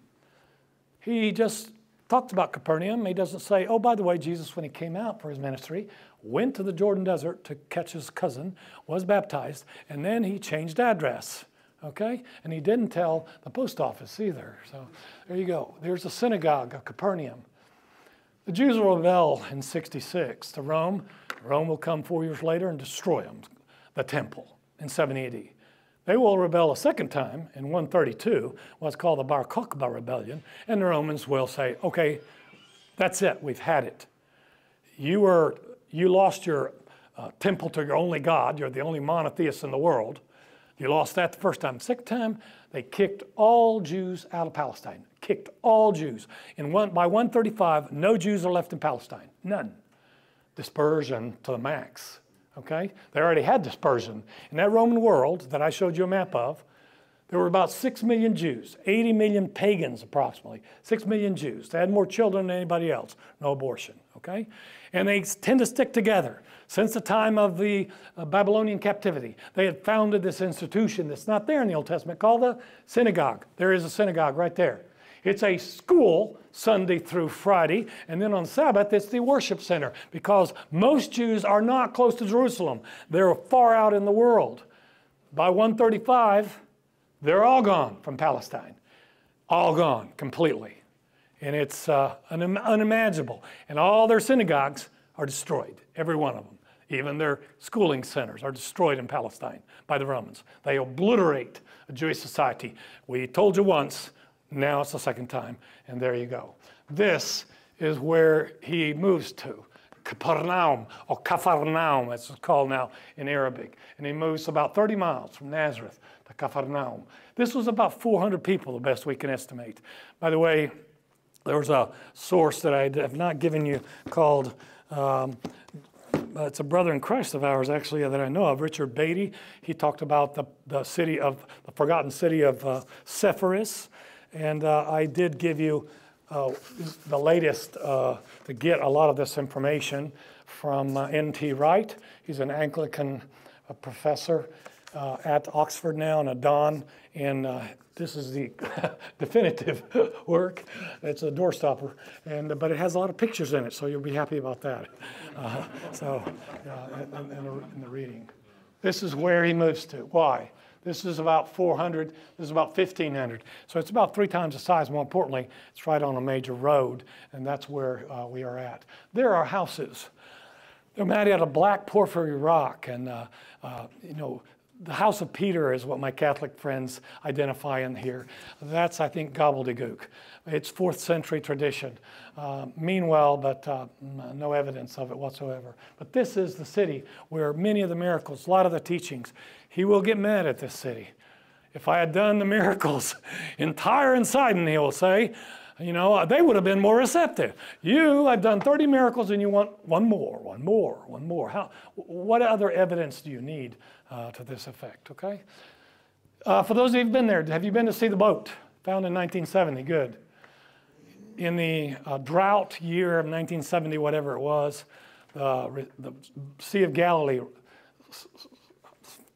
He just talks about Capernaum. He doesn't say, oh, by the way, Jesus, when he came out for his ministry, went to the Jordan Desert to catch his cousin, was baptized, and then he changed address. Okay? And he didn't tell the post office either. So there you go. There's a synagogue of Capernaum. The Jews will rebel in 66 to Rome. Rome will come four years later and destroy them, the temple, in 70 AD. They will rebel a second time in 132, what's called the Bar Kokhba rebellion, and the Romans will say, okay, that's it, we've had it. You, were, you lost your uh, temple to your only God, you're the only monotheist in the world. You lost that the first time. Second time, they kicked all Jews out of Palestine. Kicked all Jews. In one, by 135, no Jews are left in Palestine. None. Dispersion to the max okay? They already had dispersion. In that Roman world that I showed you a map of, there were about 6 million Jews, 80 million pagans approximately, 6 million Jews. They had more children than anybody else, no abortion, okay? And they tend to stick together. Since the time of the uh, Babylonian captivity, they had founded this institution that's not there in the Old Testament called the synagogue. There is a synagogue right there. It's a school Sunday through Friday, and then on Sabbath it's the worship center because most Jews are not close to Jerusalem. They're far out in the world. By 135, they're all gone from Palestine. All gone completely. And it's uh, unimaginable. And all their synagogues are destroyed, every one of them. Even their schooling centers are destroyed in Palestine by the Romans. They obliterate a Jewish society. We told you once now it's the second time, and there you go. This is where he moves to. Capernaum, or Capharnaum, as it's called now in Arabic. And he moves about 30 miles from Nazareth to Capernaum. This was about 400 people, the best we can estimate. By the way, there was a source that I have not given you called, um, it's a brother in Christ of ours actually that I know of, Richard Batey. He talked about the, the city of, the forgotten city of uh, Sepphoris. And uh, I did give you uh, the latest uh, to get a lot of this information from uh, N.T. Wright. He's an Anglican uh, professor uh, at Oxford now and a Don. And uh, this is the definitive work. It's a doorstopper, and but it has a lot of pictures in it, so you'll be happy about that. so, in, in, the, in the reading, this is where he moves to. Why? This is about 400. This is about 1,500. So it's about three times the size. More importantly, it's right on a major road, and that's where uh, we are at. There are houses. They're made out of black porphyry rock, and uh, uh, you know the House of Peter is what my Catholic friends identify in here. That's, I think, gobbledygook. It's fourth century tradition. Uh, meanwhile, but uh, no evidence of it whatsoever. But this is the city where many of the miracles, a lot of the teachings, he will get mad at this city. If I had done the miracles in Tyre and Sidon, he will say, you know, they would have been more receptive. You, I've done 30 miracles and you want one more, one more, one more. How, what other evidence do you need uh, to this effect, okay? Uh, for those of you who've been there, have you been to see the boat? Found in 1970, good. In the uh, drought year of 1970, whatever it was, the Sea of Galilee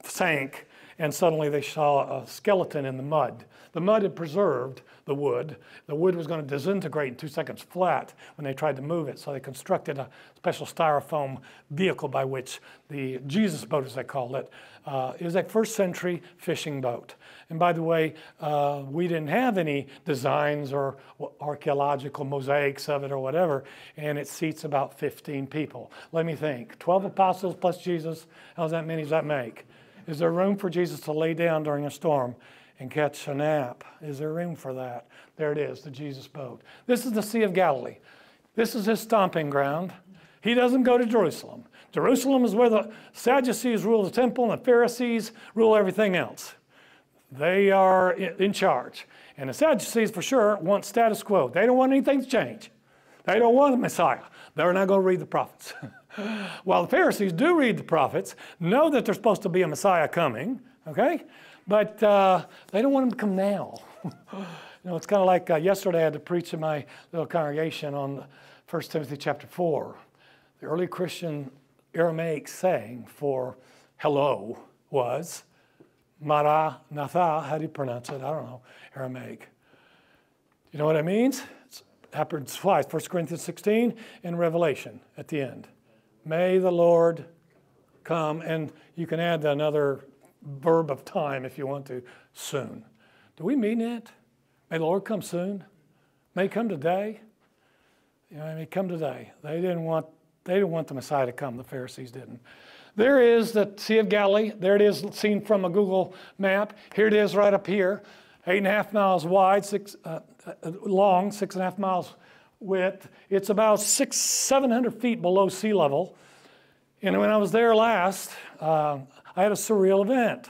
sank, and suddenly they saw a skeleton in the mud. The mud had preserved the wood. The wood was going to disintegrate in two seconds flat when they tried to move it, so they constructed a special styrofoam vehicle by which the Jesus boat, as they called it, uh, is a first century fishing boat. And by the way, uh, we didn't have any designs or archaeological mosaics of it or whatever, and it seats about 15 people. Let me think 12 apostles plus Jesus, how that many does that make? Is there room for Jesus to lay down during a storm? And catch a nap. Is there room for that? There it is, the Jesus boat. This is the Sea of Galilee. This is his stomping ground. He doesn't go to Jerusalem. Jerusalem is where the Sadducees rule the temple and the Pharisees rule everything else. They are in charge. And the Sadducees, for sure, want status quo. They don't want anything to change. They don't want a Messiah. They're not going to read the prophets. While the Pharisees do read the prophets, know that there's supposed to be a Messiah coming, okay? But uh, they don't want him to come now. you know, it's kind of like uh, yesterday I had to preach in my little congregation on 1 Timothy chapter 4. The early Christian Aramaic saying for hello was Maranatha. How do you pronounce it? I don't know. Aramaic. You know what it means? It's happens twice 1 Corinthians 16 and Revelation at the end. May the Lord come, and you can add another verb of time if you want to, soon. Do we mean it? May the Lord come soon. May come today. You know, I may come today. They didn't want they didn't want the Messiah to come. The Pharisees didn't. There is the Sea of Galilee. There it is, seen from a Google map. Here it is, right up here, eight and a half miles wide, six uh, uh long, six and a half miles width. It's about six, seven hundred feet below sea level. And when I was there last, uh, I had a surreal event.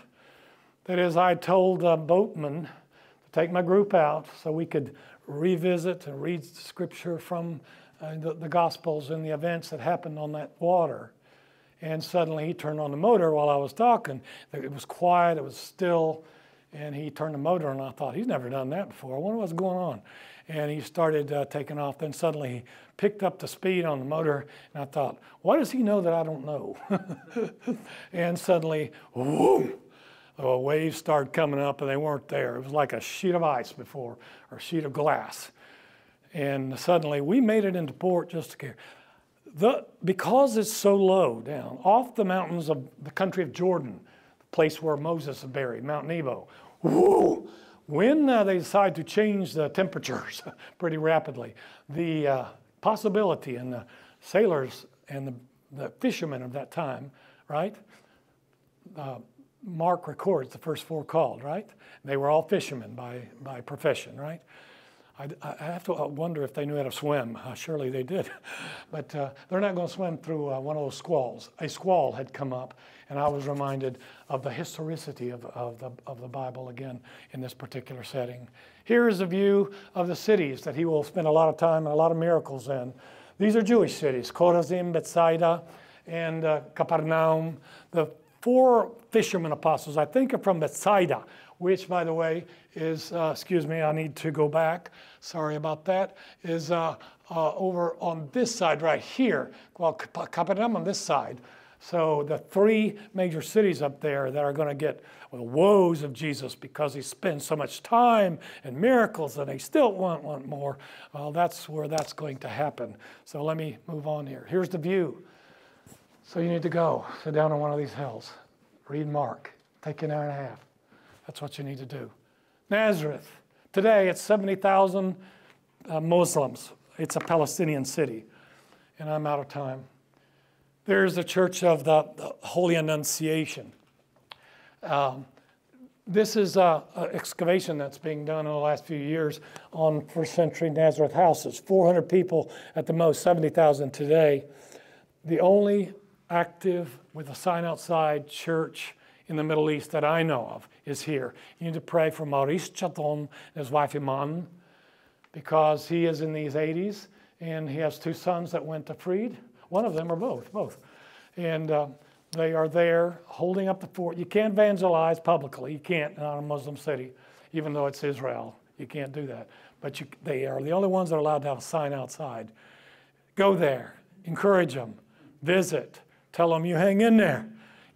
That is, I told a boatman to take my group out so we could revisit and read scripture from uh, the, the Gospels and the events that happened on that water. And suddenly he turned on the motor while I was talking. It was quiet, it was still, and he turned the motor on. I thought, he's never done that before. I wonder what's going on. And he started uh, taking off. Then suddenly he picked up the speed on the motor, and I thought, what does he know that I don't know? and suddenly, whoom, the waves started coming up, and they weren't there. It was like a sheet of ice before, or a sheet of glass. And suddenly, we made it into port just to care. The, because it's so low down, off the mountains of the country of Jordan, the place where Moses is buried, Mount Nebo, whoo, when uh, they decide to change the temperatures pretty rapidly, the uh, possibility, and the sailors and the, the fishermen of that time, right? Uh, Mark records the first four called, right? They were all fishermen by, by profession, right? I, I have to uh, wonder if they knew how to swim. Uh, surely they did. but uh, they're not going to swim through uh, one of those squalls. A squall had come up, and I was reminded of the historicity of, of, the, of the Bible again in this particular setting. Here is a view of the cities that he will spend a lot of time and a lot of miracles in. These are Jewish cities Chorazin, Bethsaida, and uh, Capernaum. The four fishermen apostles, I think, are from Bethsaida, which, by the way, is, uh, excuse me, I need to go back. Sorry about that. Is uh, uh, over on this side right here. Well, Capernaum on this side. So the three major cities up there that are going to get the woes of Jesus because he spends so much time and miracles and they still want, want more, well, that's where that's going to happen. So let me move on here. Here's the view. So you need to go, sit down on one of these hills, read Mark, take an hour and a half. That's what you need to do. Nazareth. Today it's 70,000 uh, Muslims. It's a Palestinian city. And I'm out of time. There's the Church of the, the Holy Annunciation. Um, this is an excavation that's being done in the last few years on first century Nazareth houses. 400 people at the most, 70,000 today. The only active with a sign outside church in the Middle East that I know of is here. You need to pray for Maurice Chaton and his wife Iman because he is in these 80s and he has two sons that went to Freed. One of them or both, both. And uh, they are there holding up the fort. You can't evangelize publicly. You can't in a Muslim city, even though it's Israel. You can't do that. But you, they are the only ones that are allowed to have a sign outside. Go there, encourage them, visit, tell them you hang in there.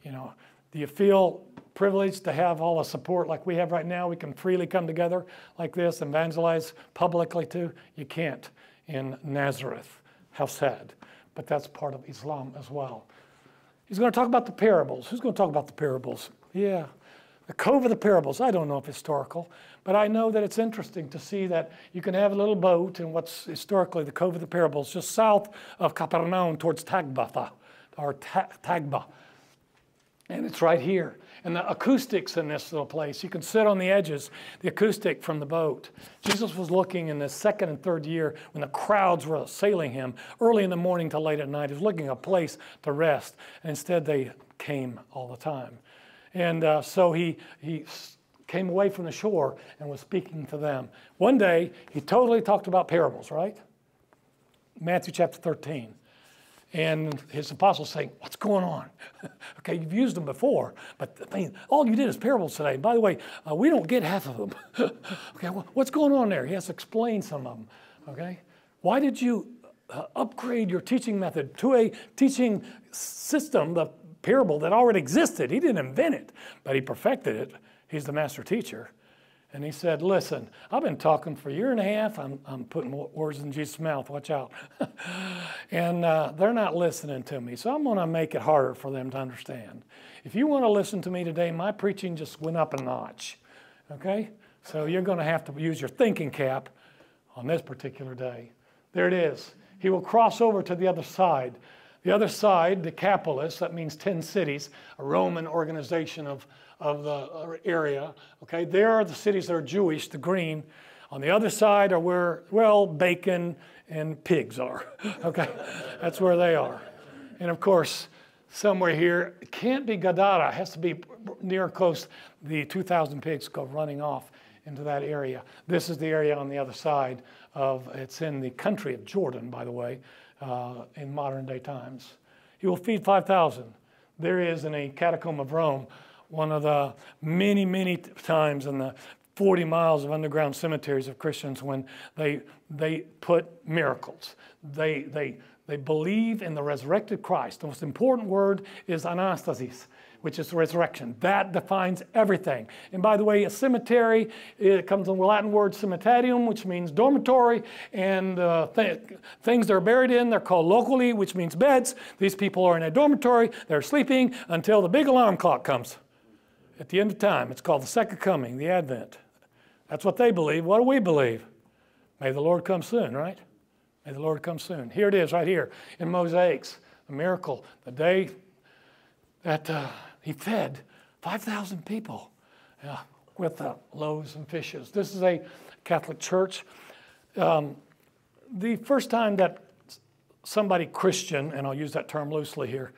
You know, do you feel privileged to have all the support like we have right now? We can freely come together like this and evangelize publicly too. You can't in Nazareth. How sad. But that's part of Islam as well. He's going to talk about the parables. Who's going to talk about the parables? Yeah. The Cove of the Parables. I don't know if historical, but I know that it's interesting to see that you can have a little boat in what's historically the Cove of the Parables, just south of Capernaum towards Tagbatha, or Tagba. And it's right here. And the acoustics in this little place, you can sit on the edges, the acoustic from the boat. Jesus was looking in the second and third year when the crowds were assailing him early in the morning to late at night. He was looking a place to rest. And instead, they came all the time. And uh, so he, he came away from the shore and was speaking to them. One day, he totally talked about parables, right? Matthew chapter 13 and his apostles saying, What's going on? okay, you've used them before, but I mean, all you did is parables today. By the way, uh, we don't get half of them. okay, well, what's going on there? He has to explain some of them. Okay, why did you uh, upgrade your teaching method to a teaching system, the parable that already existed? He didn't invent it, but he perfected it. He's the master teacher. And he said, Listen, I've been talking for a year and a half. I'm, I'm putting words in Jesus' mouth. Watch out. and uh, they're not listening to me. So I'm going to make it harder for them to understand. If you want to listen to me today, my preaching just went up a notch. Okay? So you're going to have to use your thinking cap on this particular day. There it is. He will cross over to the other side. The other side, the Decapolis, that means 10 cities, a Roman organization of of the uh, area. Okay, there are the cities that are Jewish, the green. On the other side are where, well, bacon and pigs are. okay, that's where they are. And of course, somewhere here, it can't be Gadara, it has to be near close. The 2,000 pigs go running off into that area. This is the area on the other side of, it's in the country of Jordan, by the way, uh, in modern day times. He will feed 5,000. There is in a catacomb of Rome one of the many, many times in the 40 miles of underground cemeteries of Christians when they, they put miracles. They, they, they believe in the resurrected Christ. The most important word is anastasis, which is resurrection. That defines everything. And by the way, a cemetery, it comes from the Latin word cemitarium, which means dormitory, and uh, th- things they're buried in, they're called loculi, which means beds. These people are in a dormitory, they're sleeping until the big alarm clock comes at the end of time. It's called the second coming, the Advent. That's what they believe. What do we believe? May the Lord come soon, right? May the Lord come soon. Here it is, right here in mosaics, a miracle, the day that uh, he fed 5,000 people uh, with uh, loaves and fishes. This is a Catholic church. um, the first time that somebody Christian, and I'll use that term loosely here,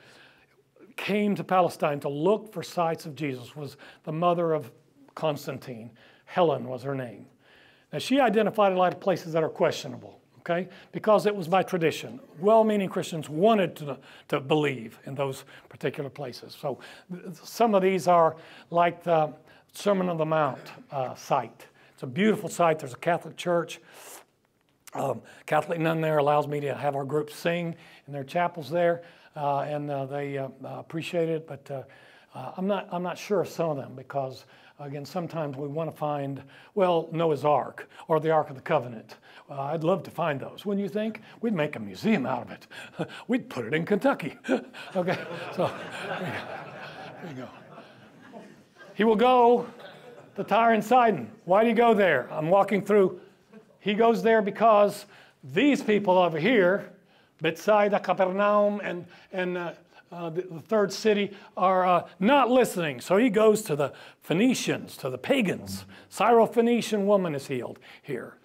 came to Palestine to look for sites of Jesus was the mother of Constantine. Helen was her name. Now, she identified a lot of places that are questionable, okay, because it was by tradition. Well meaning Christians wanted to, to believe in those particular places. So, some of these are like the Sermon on the Mount uh, site. It's a beautiful site. There's a Catholic church. Um, Catholic nun there allows me to have our group sing in their chapels there, and uh, they uh, appreciate it. But uh, uh, I'm not I'm not sure of some of them because again sometimes we want to find well Noah's Ark or the Ark of the Covenant. Uh, I'd love to find those. Wouldn't you think? We'd make a museum out of it. We'd put it in Kentucky. okay, so there you go. He will go to Tyre and Sidon. Why do you go there? I'm walking through he goes there because these people over here, Bethsaida, Capernaum, and, and uh, uh, the, the, third city, are uh, not listening. So he goes to the Phoenicians, to the pagans. Syro-Phoenician woman is healed here.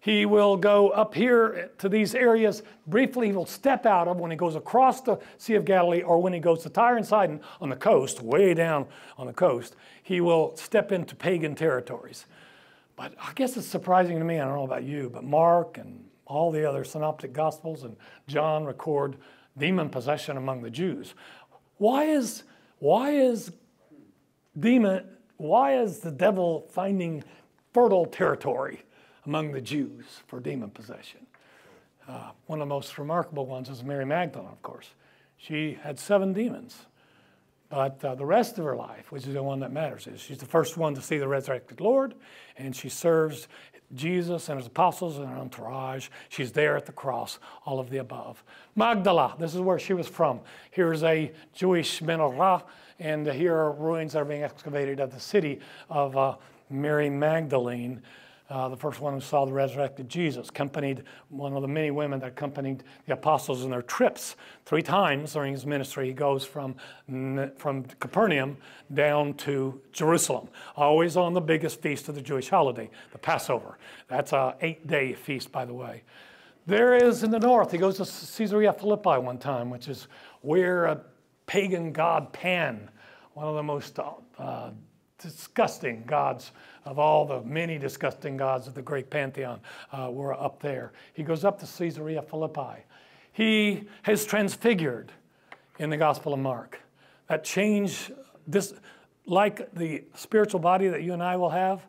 He will go up here to these areas. Briefly, he will step out of when he goes across the Sea of Galilee or when he goes to Tyre and Sidon on the coast, way down on the coast. He will step into pagan territories. But I guess it's surprising to me, I don't know about you, but Mark and all the other synoptic gospels and John record demon possession among the Jews. Why is, why is demon, why is the devil finding fertile territory among the Jews for demon possession? Uh, one of the most remarkable ones is Mary Magdalene, of course. She had seven demons. But uh, the rest of her life, which is the one that matters, is she's the first one to see the resurrected Lord, and she serves Jesus and his apostles and entourage. She's there at the cross, all of the above. Magdala, this is where she was from. Here's a Jewish menorah, and here are ruins that are being excavated of the city of uh, Mary Magdalene uh, the first one who saw the resurrected Jesus, accompanied one of the many women that accompanied the apostles in their trips. Three times during his ministry, he goes from, from Capernaum down to Jerusalem, always on the biggest feast of the Jewish holiday, the Passover. That's an eight day feast, by the way. There is in the north, he goes to Caesarea Philippi one time, which is where a pagan god Pan, one of the most uh, disgusting gods of all the many disgusting gods of the great pantheon uh, were up there. He goes up to Caesarea Philippi. He has transfigured in the Gospel of Mark. That change, this, like the spiritual body that you and I will have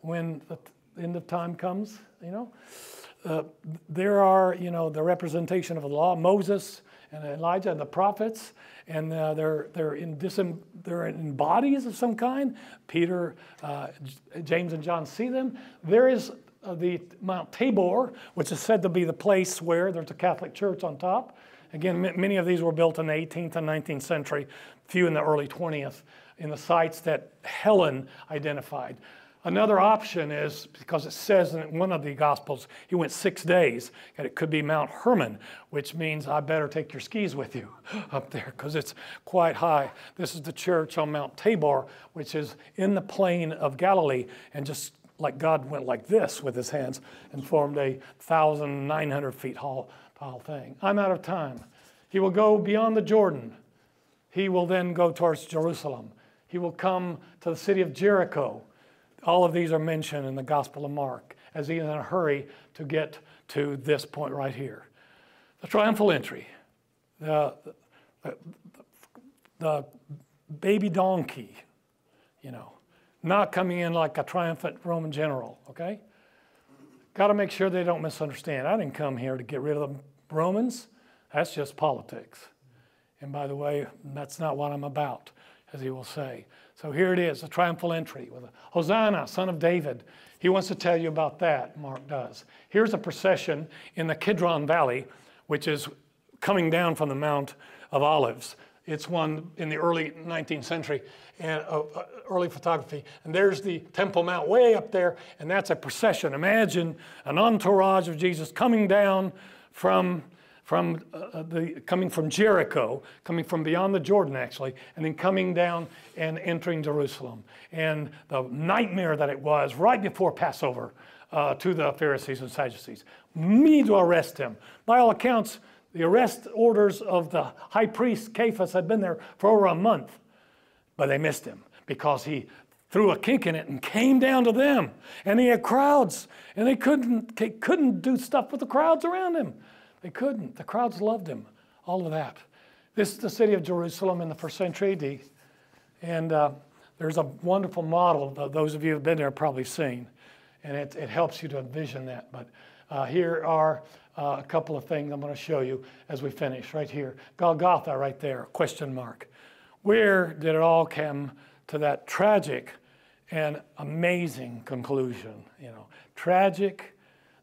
when the end of time comes, you know. Uh, there are, you know, the representation of the law, Moses and Elijah and the prophets, and uh, they're, they're, in disem- they're in bodies of some kind. Peter, uh, James, and John see them. There is uh, the Mount Tabor, which is said to be the place where there's a Catholic church on top. Again, m- many of these were built in the 18th and 19th century, few in the early 20th, in the sites that Helen identified. Another option is because it says in one of the Gospels he went six days, and it could be Mount Hermon, which means I better take your skis with you up there because it's quite high. This is the church on Mount Tabor, which is in the plain of Galilee, and just like God went like this with his hands and formed a 1,900 feet tall, tall thing. I'm out of time. He will go beyond the Jordan. He will then go towards Jerusalem. He will come to the city of Jericho all of these are mentioned in the Gospel of Mark as he's in a hurry to get to this point right here. The triumphal entry, the, the, the baby donkey, you know, not coming in like a triumphant Roman general, okay? Got to make sure they don't misunderstand. I didn't come here to get rid of the Romans. That's just politics. And by the way, that's not what I'm about, as he will say. So here it is, a triumphal entry with a Hosanna, son of David. He wants to tell you about that, Mark does. Here's a procession in the Kidron Valley, which is coming down from the Mount of Olives. It's one in the early 19th century, and uh, uh, early photography. And there's the Temple Mount way up there, and that's a procession. Imagine an entourage of Jesus coming down from from uh, the coming from Jericho, coming from beyond the Jordan actually, and then coming down and entering Jerusalem, and the nightmare that it was right before Passover uh, to the Pharisees and Sadducees. Me to arrest him. By all accounts, the arrest orders of the high priest Caiaphas had been there for over a month, but they missed him because he threw a kink in it and came down to them. And he had crowds, and they couldn't, they couldn't do stuff with the crowds around him. They couldn't. The crowds loved him, all of that. This is the city of Jerusalem in the first century AD. And uh, there's a wonderful model that those of you who have been there have probably seen. And it, it helps you to envision that. But uh, here are uh, a couple of things I'm going to show you as we finish right here. Golgotha, right there, question mark. Where did it all come to that tragic and amazing conclusion? You know, tragic,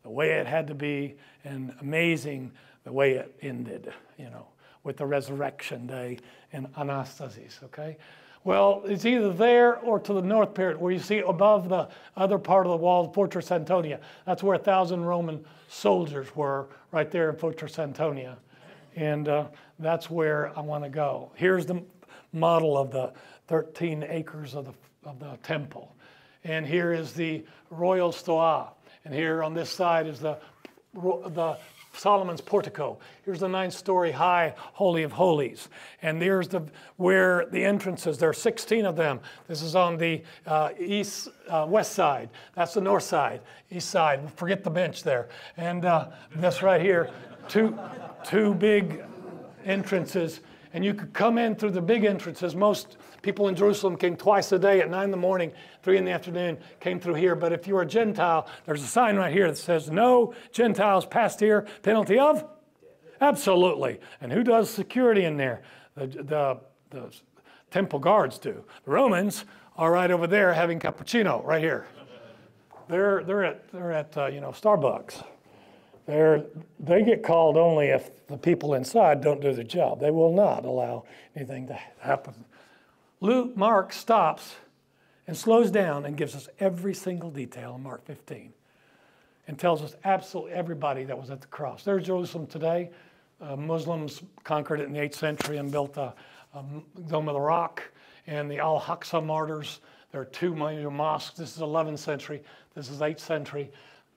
the way it had to be, and amazing the way it ended, you know, with the resurrection day and anastasis, okay? Well, it's either there or to the north part, where you see above the other part of the wall, Fortress Antonia. That's where a thousand Roman soldiers were, right there in Fortress Antonia. And uh, that's where I want to go. Here's the model of the 13 acres of the, of the temple. And here is the royal stoa. And here on this side is the, the Solomon's portico. Here's the nine story high Holy of Holies. And there's the, where the entrances, there are 16 of them. This is on the uh, east, uh, west side. That's the north side, east side. Forget the bench there. And uh, this right here, two, two big entrances. And you could come in through the big entrances. Most people in Jerusalem came twice a day at 9 in the morning, 3 in the afternoon, came through here. But if you're a Gentile, there's a sign right here that says, No Gentiles passed here, penalty of? Absolutely. And who does security in there? The, the, the temple guards do. The Romans are right over there having cappuccino, right here. They're, they're at, they're at uh, you know, Starbucks. They're, they get called only if the people inside don't do their job. They will not allow anything to happen Luke, Mark stops and slows down and gives us every single detail in Mark 15 and tells us absolutely everybody that was at the cross. There's Jerusalem today. Uh, Muslims conquered it in the 8th century and built the Dome of the Rock and the Al Aqsa martyrs. There are two major mosques. This is 11th century. This is 8th century.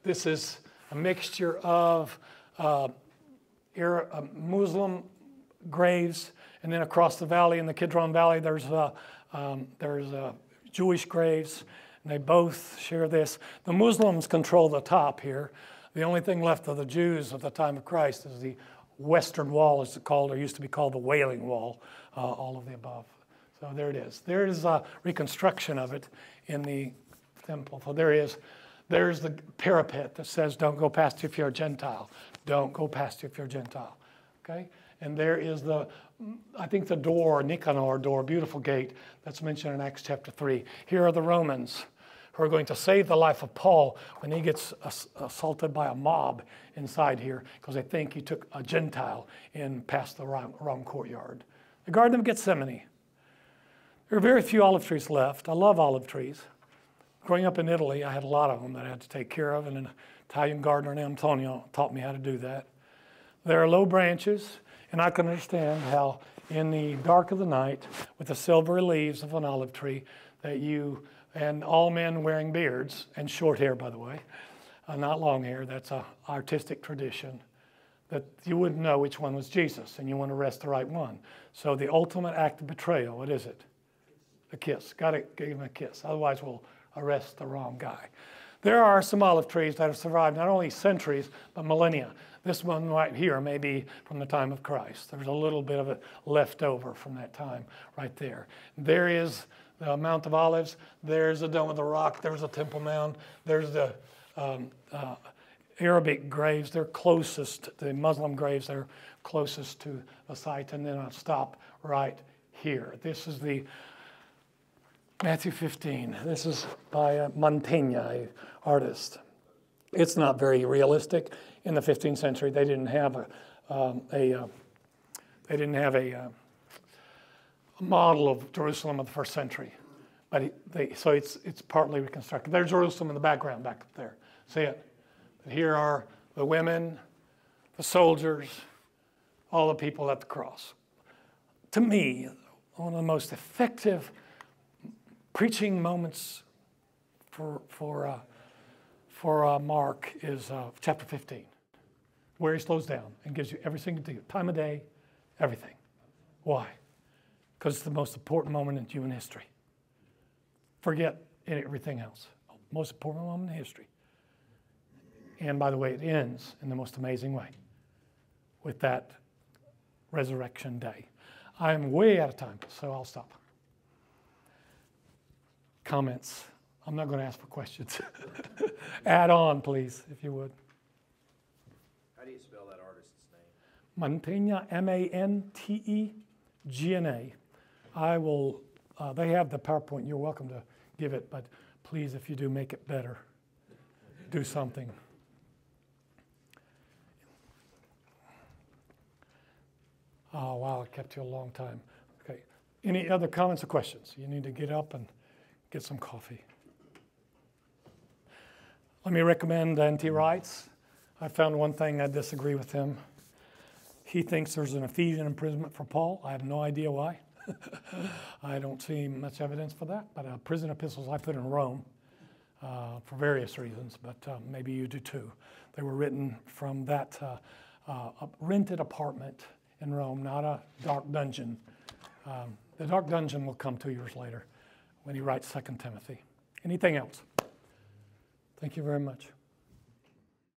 This is a mixture of uh, uh Muslim graves and then across the valley in the Kidron Valley, there's, uh, um, there's uh, Jewish graves. And they both share this. The Muslims control the top here. The only thing left of the Jews at the time of Christ is the Western Wall, as it's called, or used to be called the Wailing Wall, uh, all of the above. So there it is. There is a reconstruction of it in the temple. So there is. There's the parapet that says, "Don't go past if you're a Gentile. Don't go past if you're a Gentile." Okay. And there is the I think the door, Nicanor door, beautiful gate that's mentioned in Acts chapter 3. Here are the Romans who are going to save the life of Paul when he gets assaulted by a mob inside here because they think he took a Gentile in past the wrong, wrong courtyard. The Garden of Gethsemane. There are very few olive trees left. I love olive trees. Growing up in Italy, I had a lot of them that I had to take care of, and an Italian gardener named Antonio taught me how to do that. There are low branches. And I can understand how, in the dark of the night, with the silvery leaves of an olive tree, that you, and all men wearing beards, and short hair, by the way, uh, not long hair, that's an artistic tradition, that you wouldn't know which one was Jesus, and you want to rest the right one. So the ultimate act of betrayal, what is it? A kiss. Got to give him a kiss. Otherwise, we'll arrest the wrong guy. There are some olive trees that have survived not only centuries, but millennia. This one right here may be from the time of Christ. There's a little bit of it left over from that time right there. There is the Mount of Olives. There's the Dome of the Rock. There's the Temple Mound. There's the um, uh, Arabic graves. They're closest, the Muslim graves, they're closest to the site. And then I'll stop right here. This is the Matthew 15. This is by uh, Mantegna, artist. It's not very realistic in the 15th century, they didn't have a, um, a uh, they didn't have a, uh, a, model of Jerusalem of the first century. But they, so it's, it's partly reconstructed. There's Jerusalem in the background back up there. See it? But here are the women, the soldiers, all the people at the cross. To me, one of the most effective preaching moments for, for, uh, for uh, Mark is uh, chapter 15, where he slows down and gives you every single day, time of day, everything. Why? Because it's the most important moment in human history. Forget everything else. Most important moment in history. And by the way, it ends in the most amazing way with that resurrection day. I am way out of time, so I'll stop. Comments? I'm not going to ask for questions. Add on, please, if you would. How do you spell that artist's name? Mantegna, M A N T E G N A. I will, uh, they have the PowerPoint. You're welcome to give it, but please, if you do, make it better. Do something. Oh, wow, it kept you a long time. Okay. Any other comments or questions? You need to get up and get some coffee. Let me recommend N.T. Wright's. I found one thing I disagree with him. He thinks there's an Ephesian imprisonment for Paul. I have no idea why. I don't see much evidence for that, but uh, prison epistles I put in Rome uh, for various reasons, but uh, maybe you do too. They were written from that uh, uh, rented apartment in Rome, not a dark dungeon. Um, the dark dungeon will come two years later when he writes Second Timothy. Anything else? Thank you very much.